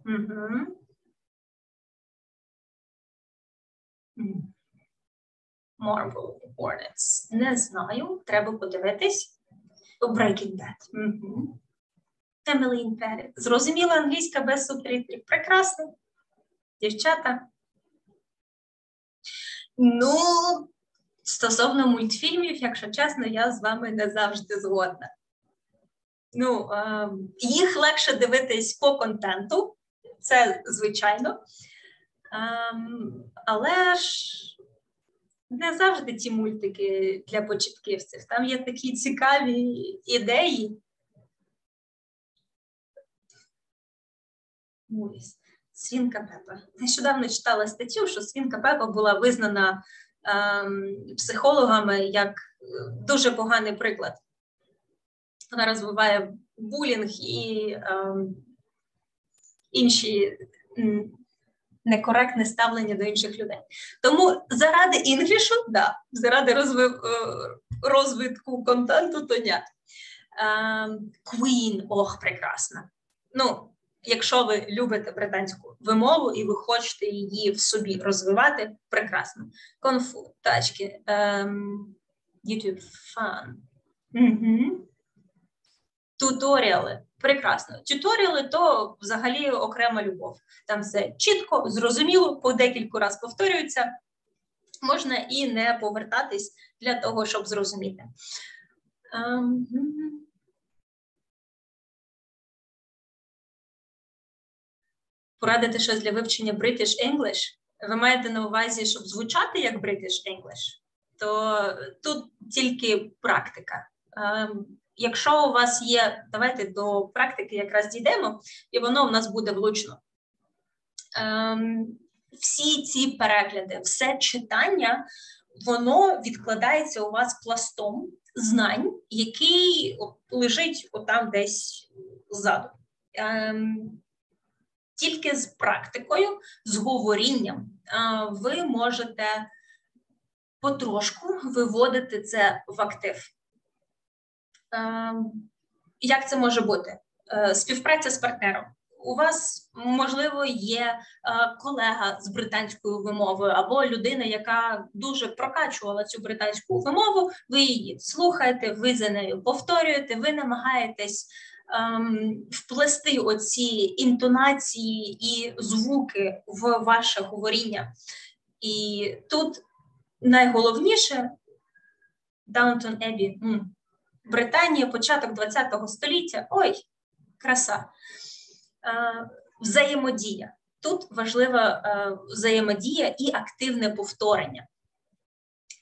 Угу. Marvel Hornets. Не знаю. Треба подивитись. Breaking Bad. Угу. Emily in Paris. Зрозуміла англійська без субтитрів. Прекрасно. Дівчата. Ну, стосовно мультфільмів, якщо чесно, я з вами не завжди згодна. Ну, е, їх легше дивитись по контенту, це звичайно. Е, але ж не завжди ті мультики для початківців. Там є такі цікаві ідеї. Свінка Пепа. Нещодавно читала статтю, що Свінка Пепа була визнана ем, психологами як дуже поганий приклад. Вона розвиває булінг і ем, інші некоректне ставлення до інших людей. Тому заради інглішу, да, заради розвив, е, розвитку контенту, то ні. Queen, ох, прекрасна. Ну, якщо ви любите британську вимову і ви хочете її в собі розвивати, прекрасно. Конфу, тачки, ем, YouTube фан. Угу. Туторіали. Прекрасно. Тюторіали то взагалі окрема любов. Там все чітко, зрозуміло, по декілька разів повторюється. Можна і не повертатись для того, щоб зрозуміти. Um, Порадити щось для вивчення British English. Ви маєте на увазі, щоб звучати як British English, то тут тільки практика. Якщо у вас є, давайте до практики якраз дійдемо, і воно у нас буде влучно. Ем, Всі ці перегляди, все читання, воно відкладається у вас пластом знань, який лежить отам десь ззаду. Ем, Тільки з практикою, з говорінням, е, ви можете потрошку виводити це в актив. Ем, як це може бути? Е, співпраця з партнером. У вас можливо є е, колега з британською вимовою або людина, яка дуже прокачувала цю британську вимову. Ви її слухаєте, ви за нею повторюєте, ви намагаєтесь ем, вплести оці інтонації і звуки в ваше говоріння. І тут найголовніше Даунтон Ебі. Британія, початок ХХ століття. Ой, краса. Е, взаємодія. Тут важлива е, взаємодія і активне повторення.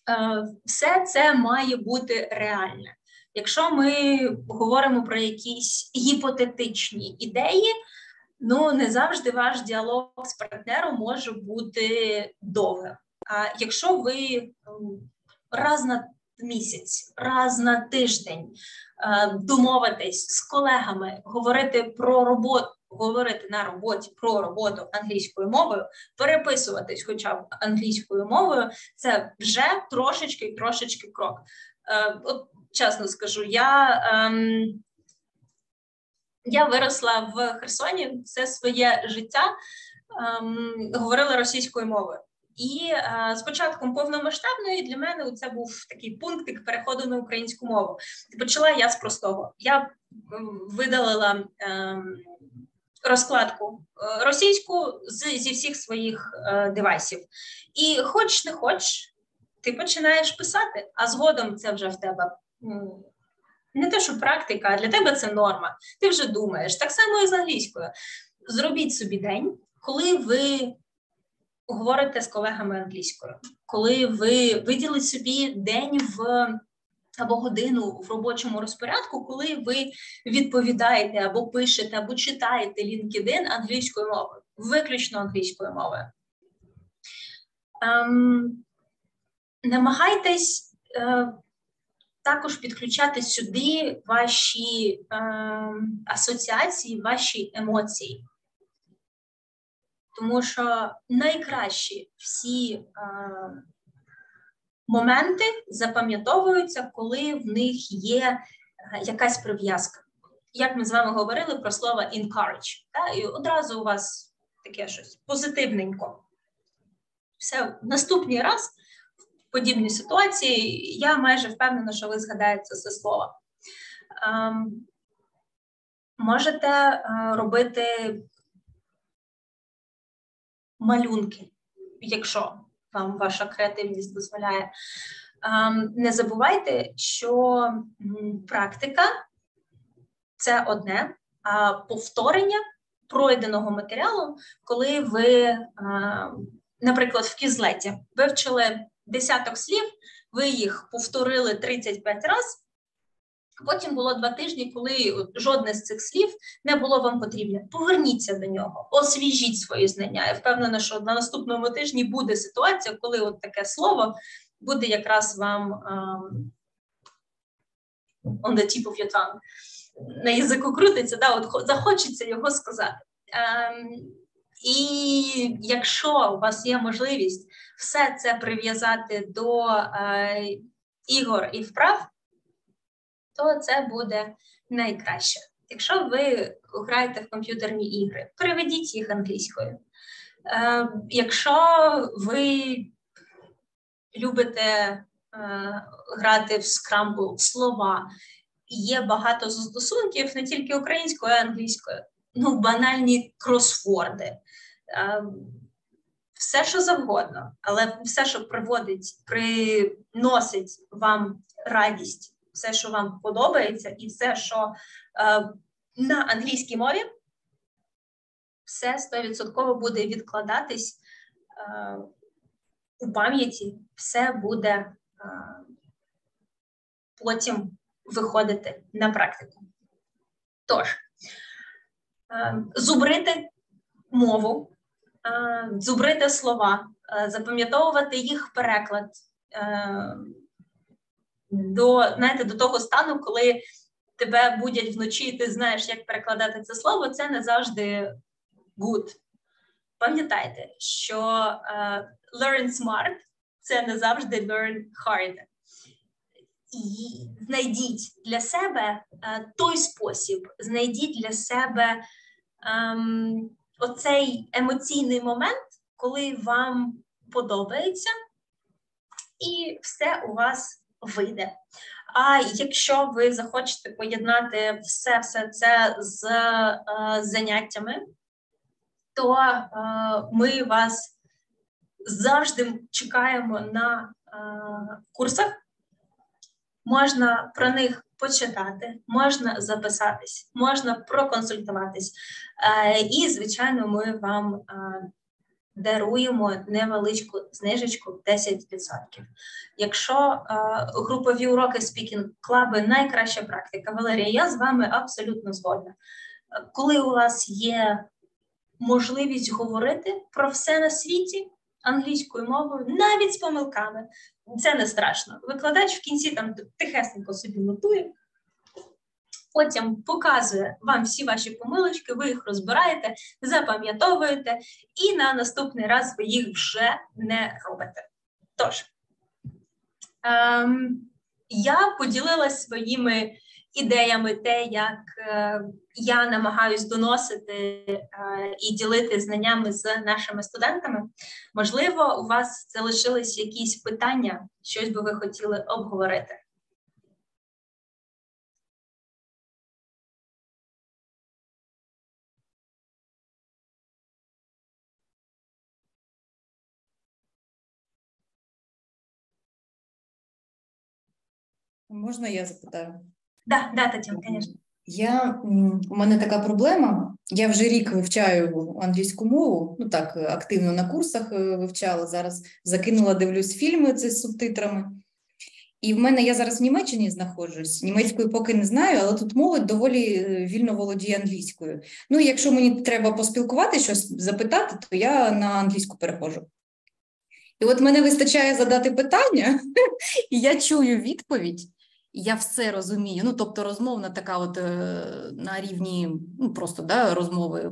Е, все це має бути реальне. Якщо ми говоримо про якісь гіпотетичні ідеї, ну не завжди ваш діалог з партнером може бути довгим. А якщо ви раз на місяць, раз на тиждень е, домовитись з колегами, говорити про роботу. Говорити на роботі про роботу англійською мовою, переписуватись, хоча б англійською мовою, це вже трошечки трошечки крок. Е, от чесно скажу, я ем, я виросла в Херсоні все своє життя, ем, говорила російською мовою. І е, з початком повномасштабної для мене це був такий пунктик переходу на українську мову. Почала я з простого. Я видалила е, розкладку російську з, зі всіх своїх е, девайсів. І хоч не хоч, ти починаєш писати, а згодом це вже в тебе не те, що практика, а для тебе це норма. Ти вже думаєш. Так само і з англійською. Зробіть собі день, коли ви говорите з колегами англійською, коли ви виділите собі день в. Або годину в робочому розпорядку, коли ви відповідаєте або пишете, або читаєте LinkedIn англійською мовою, виключно англійською мовою. Ем, намагайтесь е, також підключати сюди ваші е, асоціації, ваші емоції. Тому що найкращі всі е, моменти запам'ятовуються, коли в них є е, якась прив'язка. Як ми з вами говорили про слово encourage, та, і одразу у вас таке щось позитивненько. Все, наступний раз в подібній ситуації я майже впевнена, що ви згадаєте це слово. Ем, можете е, робити малюнки, якщо вам ваша креативність дозволяє. Ем, не забувайте, що практика це одне, а повторення пройденого матеріалу, коли ви, ем, наприклад, в кізлеті вивчили десяток слів, ви їх повторили 35 разів, Потім було два тижні, коли жодне з цих слів не було вам потрібне. Поверніться до нього, освіжіть свої знання. Я впевнена, що на наступному тижні буде ситуація, коли от таке слово буде якраз вам um, on the tip of your tongue. На язику крутиться, да, от захочеться його сказати. Um, і якщо у вас є можливість все це прив'язати до е, ігор і вправ то це буде найкраще. Якщо ви граєте в комп'ютерні ігри, переведіть їх англійською. Е, Якщо ви любите е, грати в скрамбл слова, є багато застосунків не тільки українською, а й англійською. Ну, банальні кросворди. Е, все, що завгодно, але все, що приводить, приносить вам радість все, що вам подобається, і все, що е, на англійській мові, все 100% буде відкладатись е, у пам'яті, все буде е, потім виходити на практику. Тож, е, зубрити мову, е, зубрити слова, е, запам'ятовувати їх переклад. До знаєте, до того стану, коли тебе будять вночі, і ти знаєш, як перекладати це слово, це не завжди good. Пам'ятайте, що uh, learn smart це не завжди learn hard. І знайдіть для себе uh, той спосіб, знайдіть для себе um, оцей емоційний момент, коли вам подобається, і все у вас вийде. А якщо ви захочете поєднати все все це з е, заняттями, то е, ми вас завжди чекаємо на е, курсах. Можна про них почитати, можна записатись, можна проконсультуватись. Е, і, звичайно, ми вам е, даруємо невеличку знижечку 10%. Якщо е, групові уроки speaking club и найкраща практика, Валерія, я з вами абсолютно згодна. Коли у вас є можливість говорити про все на світі англійською мовою, навіть з помилками, це не страшно. Викладач в кінці там тихесенько собі нотує потім показує вам всі ваші помилочки, ви їх розбираєте, запам'ятовуєте, і на наступний раз ви їх вже не робите. Тож, ем, я поділилася своїми ідеями, те, як е, я намагаюсь доносити е, і ділити знаннями з нашими студентами. Можливо, у вас залишились якісь питання, щось би ви хотіли обговорити.
Можна я запитаю?
Да, да, Тетяна, звісно.
Я у мене така проблема. Я вже рік вивчаю англійську мову. Ну так активно на курсах е, вивчала. Зараз закинула, дивлюсь фільми це з субтитрами. І в мене я зараз в Німеччині знаходжусь. Німецькою поки не знаю, але тут молодь доволі е, вільно володіє англійською. Ну, якщо мені треба поспілкувати щось запитати, то я на англійську переходжу. І от мене вистачає задати питання, і я чую відповідь я все розумію. Ну, тобто, розмовна така, от е, на рівні ну, просто да, розмови.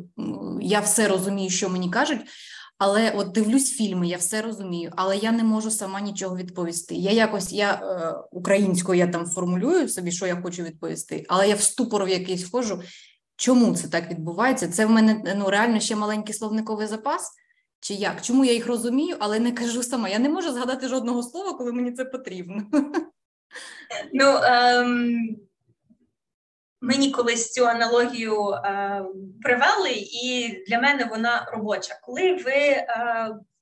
Я все розумію, що мені кажуть. Але от дивлюсь фільми, я все розумію, але я не можу сама нічого відповісти. Я якось я е, українською я там формулюю собі, що я хочу відповісти, але я в ступор в якийсь вхожу. Чому це так відбувається? Це в мене ну реально ще маленький словниковий запас, чи як? Чому я їх розумію, але не кажу сама. Я не можу згадати жодного слова, коли мені це потрібно.
Ну ем, мені колись цю аналогію е, привели, і для мене вона робоча. Коли ви е,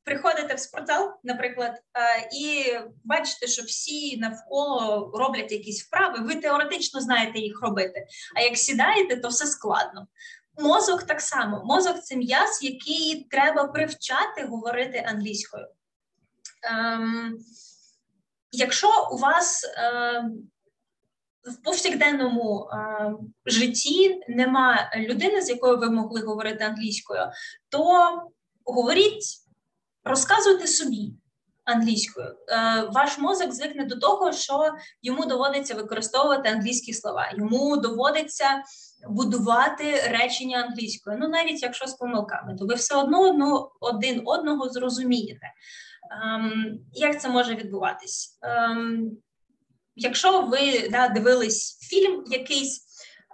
приходите в спортзал, наприклад, е, і бачите, що всі навколо роблять якісь вправи, ви теоретично знаєте їх робити. А як сідаєте, то все складно. Мозок так само. Мозок це м'яз, який треба привчати говорити англійською. Ем, Якщо у вас е, в повсякденному е, житті нема людини, з якою ви могли говорити англійською, то говоріть, розказуйте собі англійською. Е, ваш мозок звикне до того, що йому доводиться використовувати англійські слова, йому доводиться будувати речення англійською. Ну, навіть якщо з помилками, то ви все одно один одного зрозумієте. Ем, як це може відбуватись? Ем, якщо ви да, дивились фільм якийсь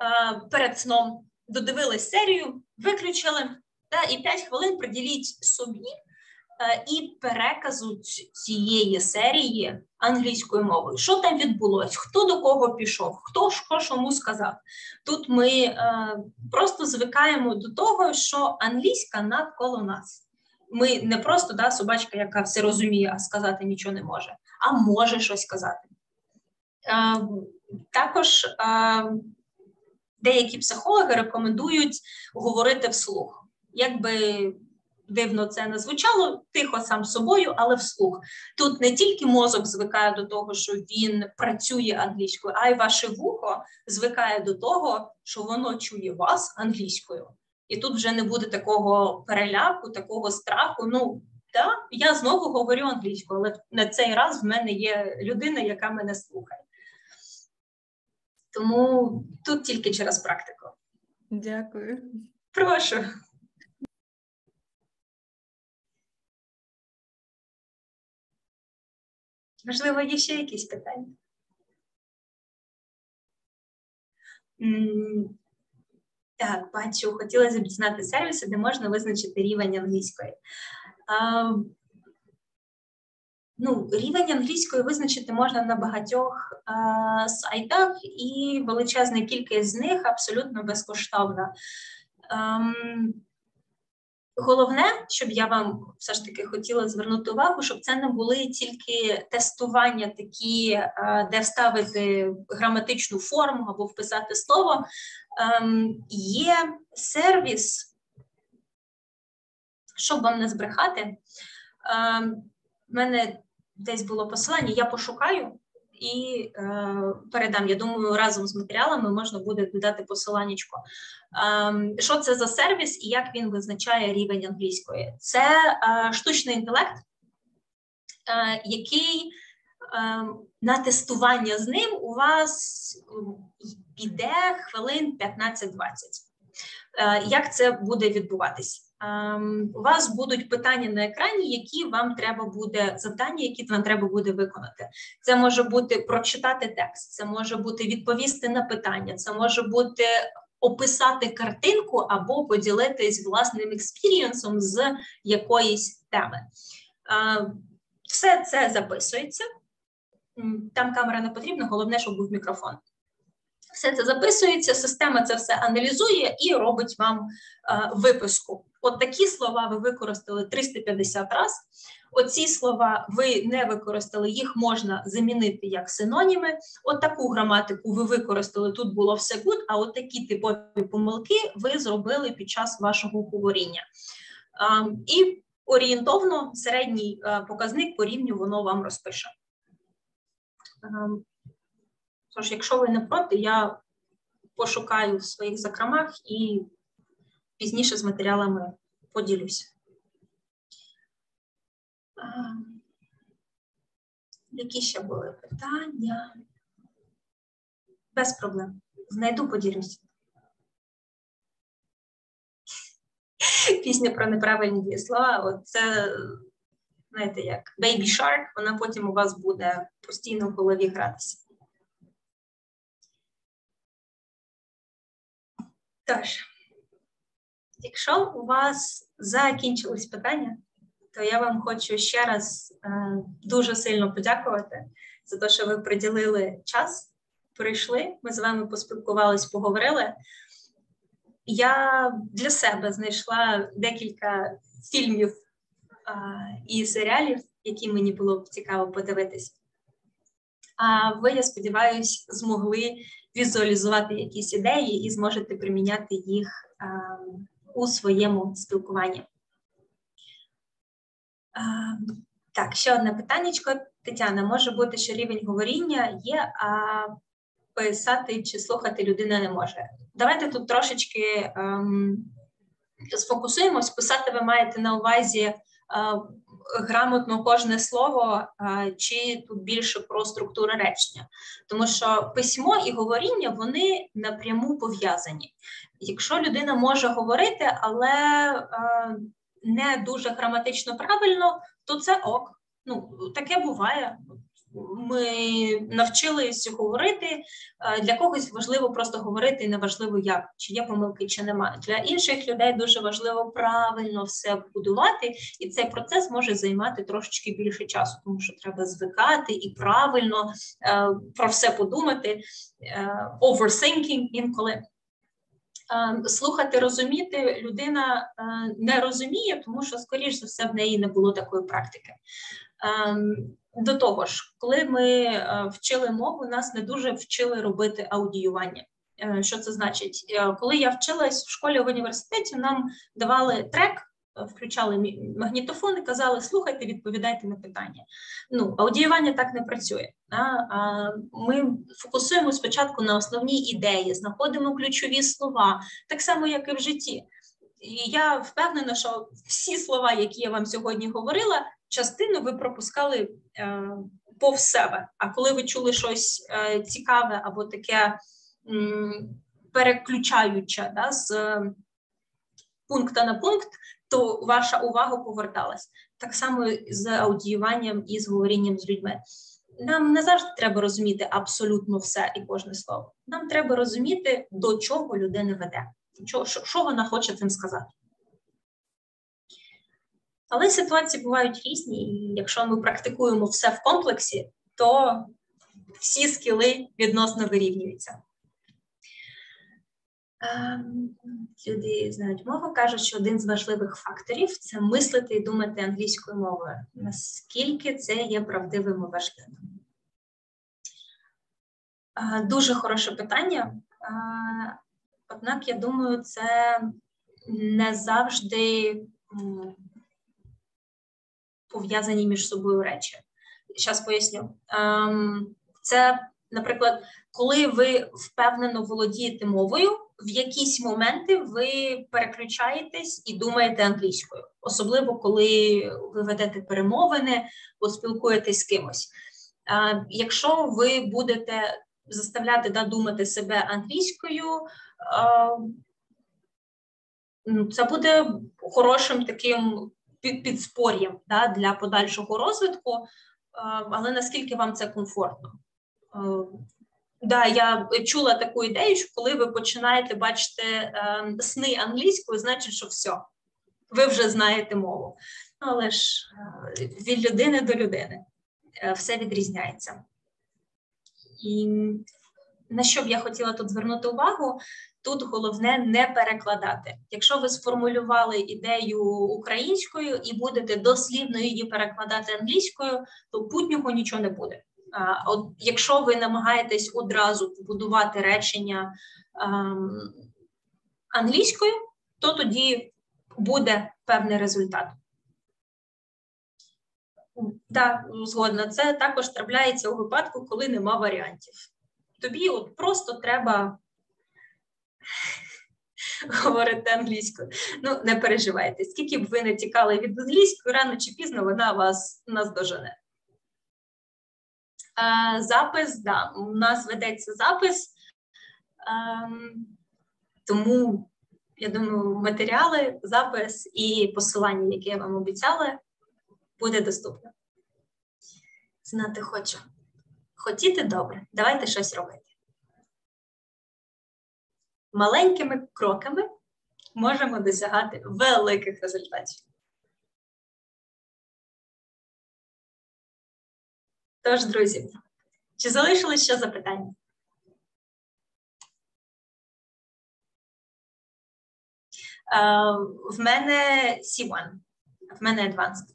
е, перед сном, додивились серію, виключили да, і 5 хвилин приділіть собі е, і переказу цієї серії англійською мовою. Що там відбулось? Хто до кого пішов, хто що чому сказав? Тут ми е, просто звикаємо до того, що англійська навколо нас ми не просто да, собачка, яка все розуміє, а сказати нічого не може, а може щось сказати. А, також а, деякі психологи рекомендують говорити вслух. Якби дивно це не звучало, тихо сам собою, але вслух. Тут не тільки мозок звикає до того, що він працює англійською, а й ваше вухо звикає до того, що воно чує вас англійською і тут вже не буде такого переляку, такого страху. Ну так, я знову говорю англійською, але на цей раз в мене є людина, яка мене слухає. Тому тут тільки через практику.
Дякую.
Прошу. Можливо, є ще якісь питання? Так, бачу, хотілося б дізнати сервіси, де можна визначити рівень англійської. А, ну, Рівень англійської визначити можна на багатьох а, сайтах, і величезна кількість з них абсолютно безкоштовна. Ем, Головне, щоб я вам все ж таки хотіла звернути увагу, щоб це не були тільки тестування, такі, е, де вставити граматичну форму або вписати слово. Ем, є сервіс, щоб вам не збрехати. Ем, в мене десь було посилання, я пошукаю і е, передам. Я думаю, разом з матеріалами можна буде додати посиланнячко. Е, що це за сервіс і як він визначає рівень англійської? Це е, штучний інтелект, е, який е, на тестування з ним у вас піде хвилин 15-20. Е, як це буде відбуватись? Ем, у вас будуть питання на екрані, які вам треба буде завдання, які вам треба буде виконати. Це може бути прочитати текст, це може бути відповісти на питання, це може бути описати картинку або поділитись власним експірієнсом з якоїсь теми. Ем, все це записується. Там камера не потрібна, головне, щоб був мікрофон. Все це записується, система це все аналізує і робить вам е, виписку. От такі слова ви використали 350 разів. Оці слова ви не використали, їх можна замінити як синоніми. От таку граматику ви використали, тут було все good, а от такі типові помилки ви зробили під час вашого говоріння. І орієнтовно середній показник по рівню воно вам розпише. Тож, якщо ви не проти, я пошукаю в своїх закромах і пізніше з матеріалами поділюся. Які ще були питання? Без проблем. Знайду, поділюся. Пісня про неправильні дієслова. Це, знаєте, як Baby Shark, вона потім у вас буде постійно в голові гратися. Тож, якщо у вас закінчились питання, то я вам хочу ще раз е, дуже сильно подякувати за те, що ви приділили час, прийшли. Ми з вами поспілкувались, поговорили. Я для себе знайшла декілька фільмів і серіалів, які мені було б цікаво подивитись. А ви, я сподіваюся, змогли візуалізувати якісь ідеї і зможете приміняти їх у своєму спілкуванні. Так, ще одне питання. Тетяна, може бути, що рівень говоріння є, а писати чи слухати людина не може. Давайте тут трошечки ем, сфокусуємось. Писати ви маєте на увазі е, грамотно кожне слово, чи тут більше про структуру речення, тому що письмо і говоріння вони напряму пов'язані. Якщо людина може говорити, але не дуже граматично правильно, то це ок. Ну таке буває ми навчились говорити. Для когось важливо просто говорити, і неважливо як, чи є помилки, чи немає. Для інших людей дуже важливо правильно все будувати, і цей процес може займати трошечки більше часу, тому що треба звикати і правильно е, про все подумати. Е, overthinking інколи. Е, слухати, розуміти людина не розуміє, тому що, скоріш за все, в неї не було такої практики. Ем, до того ж, коли ми е, вчили мову, нас не дуже вчили робити аудіювання. Е, що це значить? Е, коли я вчилась в школі в університеті, нам давали трек, включали магнітофон і казали, слухайте, відповідайте на питання. Ну, аудіювання так не працює. Ми фокусуємо спочатку на основні ідеї, знаходимо ключові слова, так само, як і в житті. І я впевнена, що всі слова, які я вам сьогодні говорила, частину ви пропускали е, повз себе. А коли ви чули щось е, цікаве або таке м, переключаюче да, з е, пункта на пункт, то ваша увага поверталась. Так само з аудіюванням і з говорінням з людьми. Нам не завжди треба розуміти абсолютно все і кожне слово. Нам треба розуміти, до чого людина веде, що, що вона хоче цим сказати. Але ситуації бувають різні, і якщо ми практикуємо все в комплексі, то всі скіли відносно вирівнюються. Ем, люди знають мову, кажуть, що один з важливих факторів це мислити і думати англійською мовою. Наскільки це є правдивим і важливим? Е, дуже хороше питання. Е, однак, я думаю, це не завжди пов'язані між собою речі. Зараз поясню. Ем, це, наприклад, коли ви впевнено володієте мовою, в якісь моменти ви переключаєтесь і думаєте англійською, особливо коли ви ведете перемовини, поспілкуєтесь з кимось. Е, якщо ви будете заставляти да, думати себе англійською, е, це буде хорошим таким підспор'ям да, для подальшого розвитку, але наскільки вам це комфортно? Е, да, я чула таку ідею, що коли ви починаєте бачити е, сни англійською, значить, що все, ви вже знаєте мову. Ну, але ж від людини до людини все відрізняється. І на що б я хотіла тут звернути увагу, тут головне не перекладати. Якщо ви сформулювали ідею українською і будете дослівно її перекладати англійською, то путнього нічого не буде. Якщо ви намагаєтесь одразу побудувати речення ем, англійською, то тоді буде певний результат. Так, згодна, це також трапляється у випадку, коли нема варіантів. Тобі от просто треба говорити англійською. Ну, не переживайте, скільки б ви не тікали від англійської, рано чи пізно вона вас наздожене. Запис, да, у нас ведеться запис, ем, тому я думаю, матеріали, запис і посилання, які я вам обіцяла, буде доступно. Знати хочу. Хотіти добре, давайте щось робити. Маленькими кроками можемо досягати великих результатів. Тож, друзі, чи залишилось ще запитання? Е, в мене C1, в мене Advanced.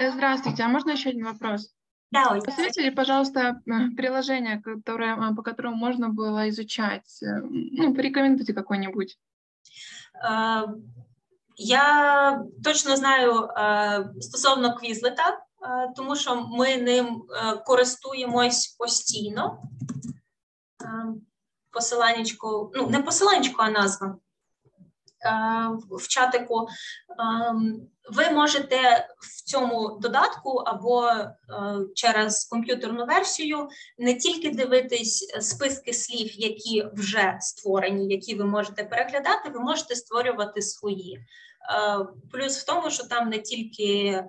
Э, здравствуйте, а можно еще один вопрос?
Да, ой.
Посоветуйте, пожалуйста, приложение, которое, по которому можно было изучать. Э, ну, порекомендуйте какое-нибудь.
я точно знаю стосовно квізлета, тому що ми ним користуємось постійно. Посиланнячку, ну, не посиланнячку, а назва в чатику. Ви можете в цьому додатку або через комп'ютерну версію не тільки дивитись списки слів, які вже створені, які ви можете переглядати, ви можете створювати свої. Плюс в тому, що там не тільки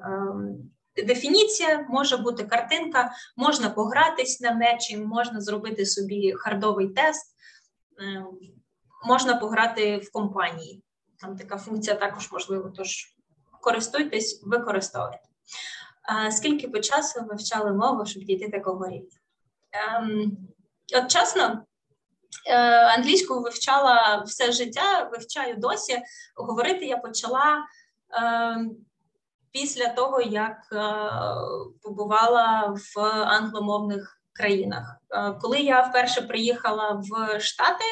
дефініція, може бути картинка, можна погратись на нечим, можна зробити собі хардовий тест, можна пограти в компанії. Там така функція також можлива, тож користуйтесь, використовуйте. Скільки по часу вивчали мову, щоб дійти такого рівня? Ем, от чесно, е, англійську вивчала все життя, вивчаю досі. Говорити я почала ем, після того, як е, побувала в англомовних країнах. Е, коли я вперше приїхала в Штати,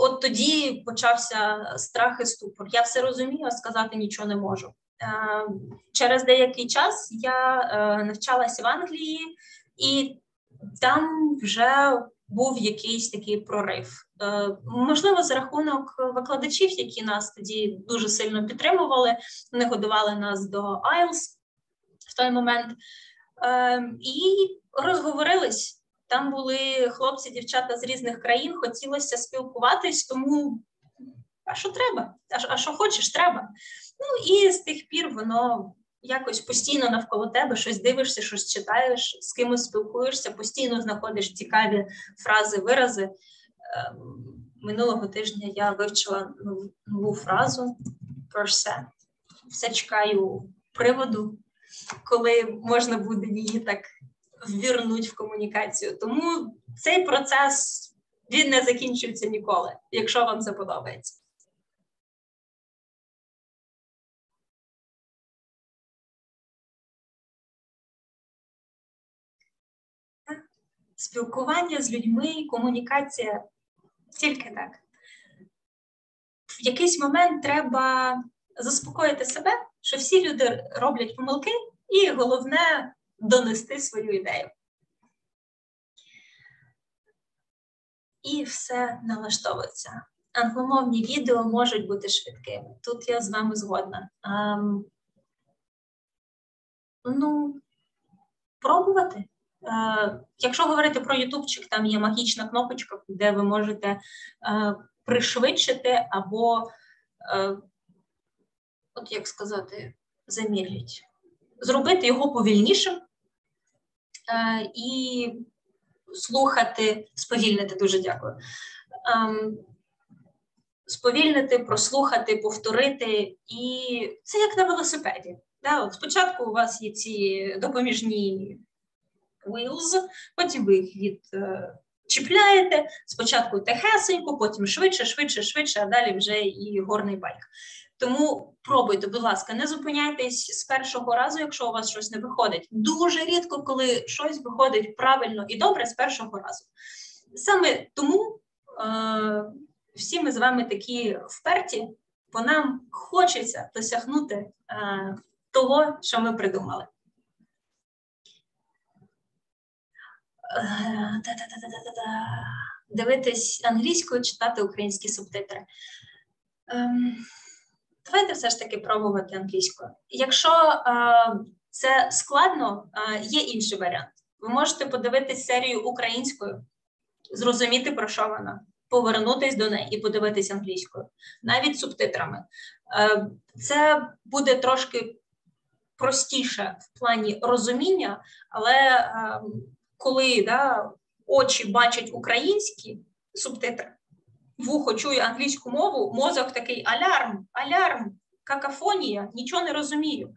от тоді почався страх і ступор. Я все розумію, а сказати нічого не можу. Е, через деякий час я е, навчалася в Англії, і там вже був якийсь такий прорив. Е, можливо, за рахунок викладачів, які нас тоді дуже сильно підтримували, вони годували нас до IELTS в той момент і розговорились. Там були хлопці, дівчата з різних країн, хотілося спілкуватись, тому а що треба? А що хочеш, треба. Ну і з тих пір воно якось постійно навколо тебе щось дивишся, щось читаєш, з кимось спілкуєшся, постійно знаходиш цікаві фрази, вирази. Ем, минулого тижня я вивчила нову фразу про все. Все чекаю приводу, коли можна буде її так ввірнуть в комунікацію. Тому цей процес він не закінчується ніколи, якщо вам це подобається. Спілкування з людьми, комунікація тільки так. В якийсь момент треба заспокоїти себе, що всі люди роблять помилки, і головне донести свою ідею. І все налаштовується. Англомовні відео можуть бути швидкими. Тут я з вами згодна. Ем, ну, пробувати. Е, Якщо говорити про Ютубчик, там є магічна кнопочка, де ви можете е, пришвидшити або, е, от як сказати, замірять, зробити його повільнішим, і слухати, сповільнити дуже дякую. Ем, сповільнити, прослухати, повторити, і це як на велосипеді. Да? От Спочатку у вас є ці допоміжні wheels, потім ви їх від. Чіпляєте спочатку тихесенько, потім швидше, швидше, швидше, а далі вже і горний байк. Тому пробуйте, будь ласка, не зупиняйтесь з першого разу, якщо у вас щось не виходить. Дуже рідко, коли щось виходить правильно і добре з першого разу. Саме тому е, всі ми з вами такі вперті, бо нам хочеться досягнути е, того, що ми придумали. Е, Дивитись англійською, читати українські субтитри. Ем, давайте все ж таки пробувати англійською. Якщо е, це складно, е, є інший варіант. Ви можете подивитись серію українською, зрозуміти, про що вона, повернутись до неї і подивитись англійською, навіть субтитрами. Е, це буде трошки простіше в плані розуміння, але коли да, очі бачать українські субтитри, вухо чує англійську мову, мозок такий алярм, алярм, какафонія, нічого не розумію.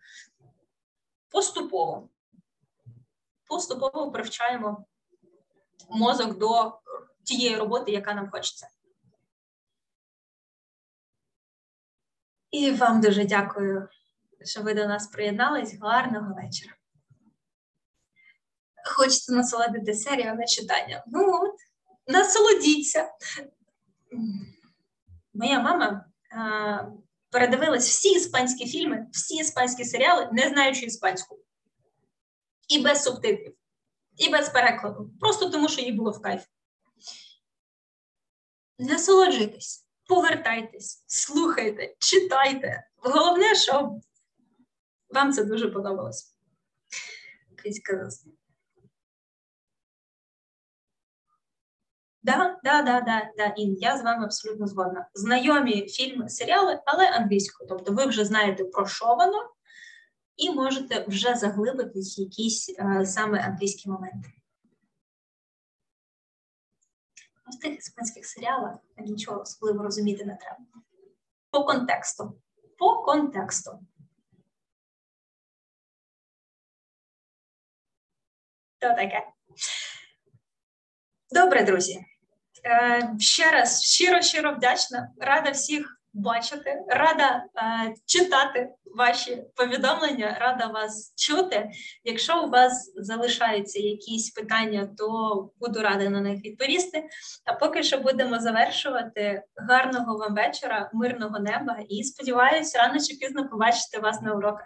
Поступово. Поступово привчаємо мозок до тієї роботи, яка нам хочеться. І вам дуже дякую, що ви до нас приєднались. Гарного вечора. Хочете насолодити серіями читання? Ну от, насолодіться. Моя мама а, передивилась всі іспанські фільми, всі іспанські серіали, не знаючи іспанську. І без субтитрів, і без перекладу. Просто тому, що їй було в кайф. Насолоджуйтесь, повертайтесь, слухайте, читайте. Головне, щоб вам це дуже подобалось. Да, да, да, да, да, Ін, я з вами абсолютно згодна. Знайомі фільми, серіали, але англійською. Тобто ви вже знаєте, про що воно, і можете вже заглибитись якісь е, саме англійські моменти. В тих іспанських серіалах нічого особливо розуміти не треба. По контексту. По контексту. То таке. Добре, друзі. Е, ще раз щиро щиро вдячна, рада всіх бачити, рада е, читати ваші повідомлення, рада вас чути. Якщо у вас залишаються якісь питання, то буду рада на них відповісти. А поки що будемо завершувати гарного вам вечора, мирного неба і сподіваюся, рано чи пізно побачити вас на уроках.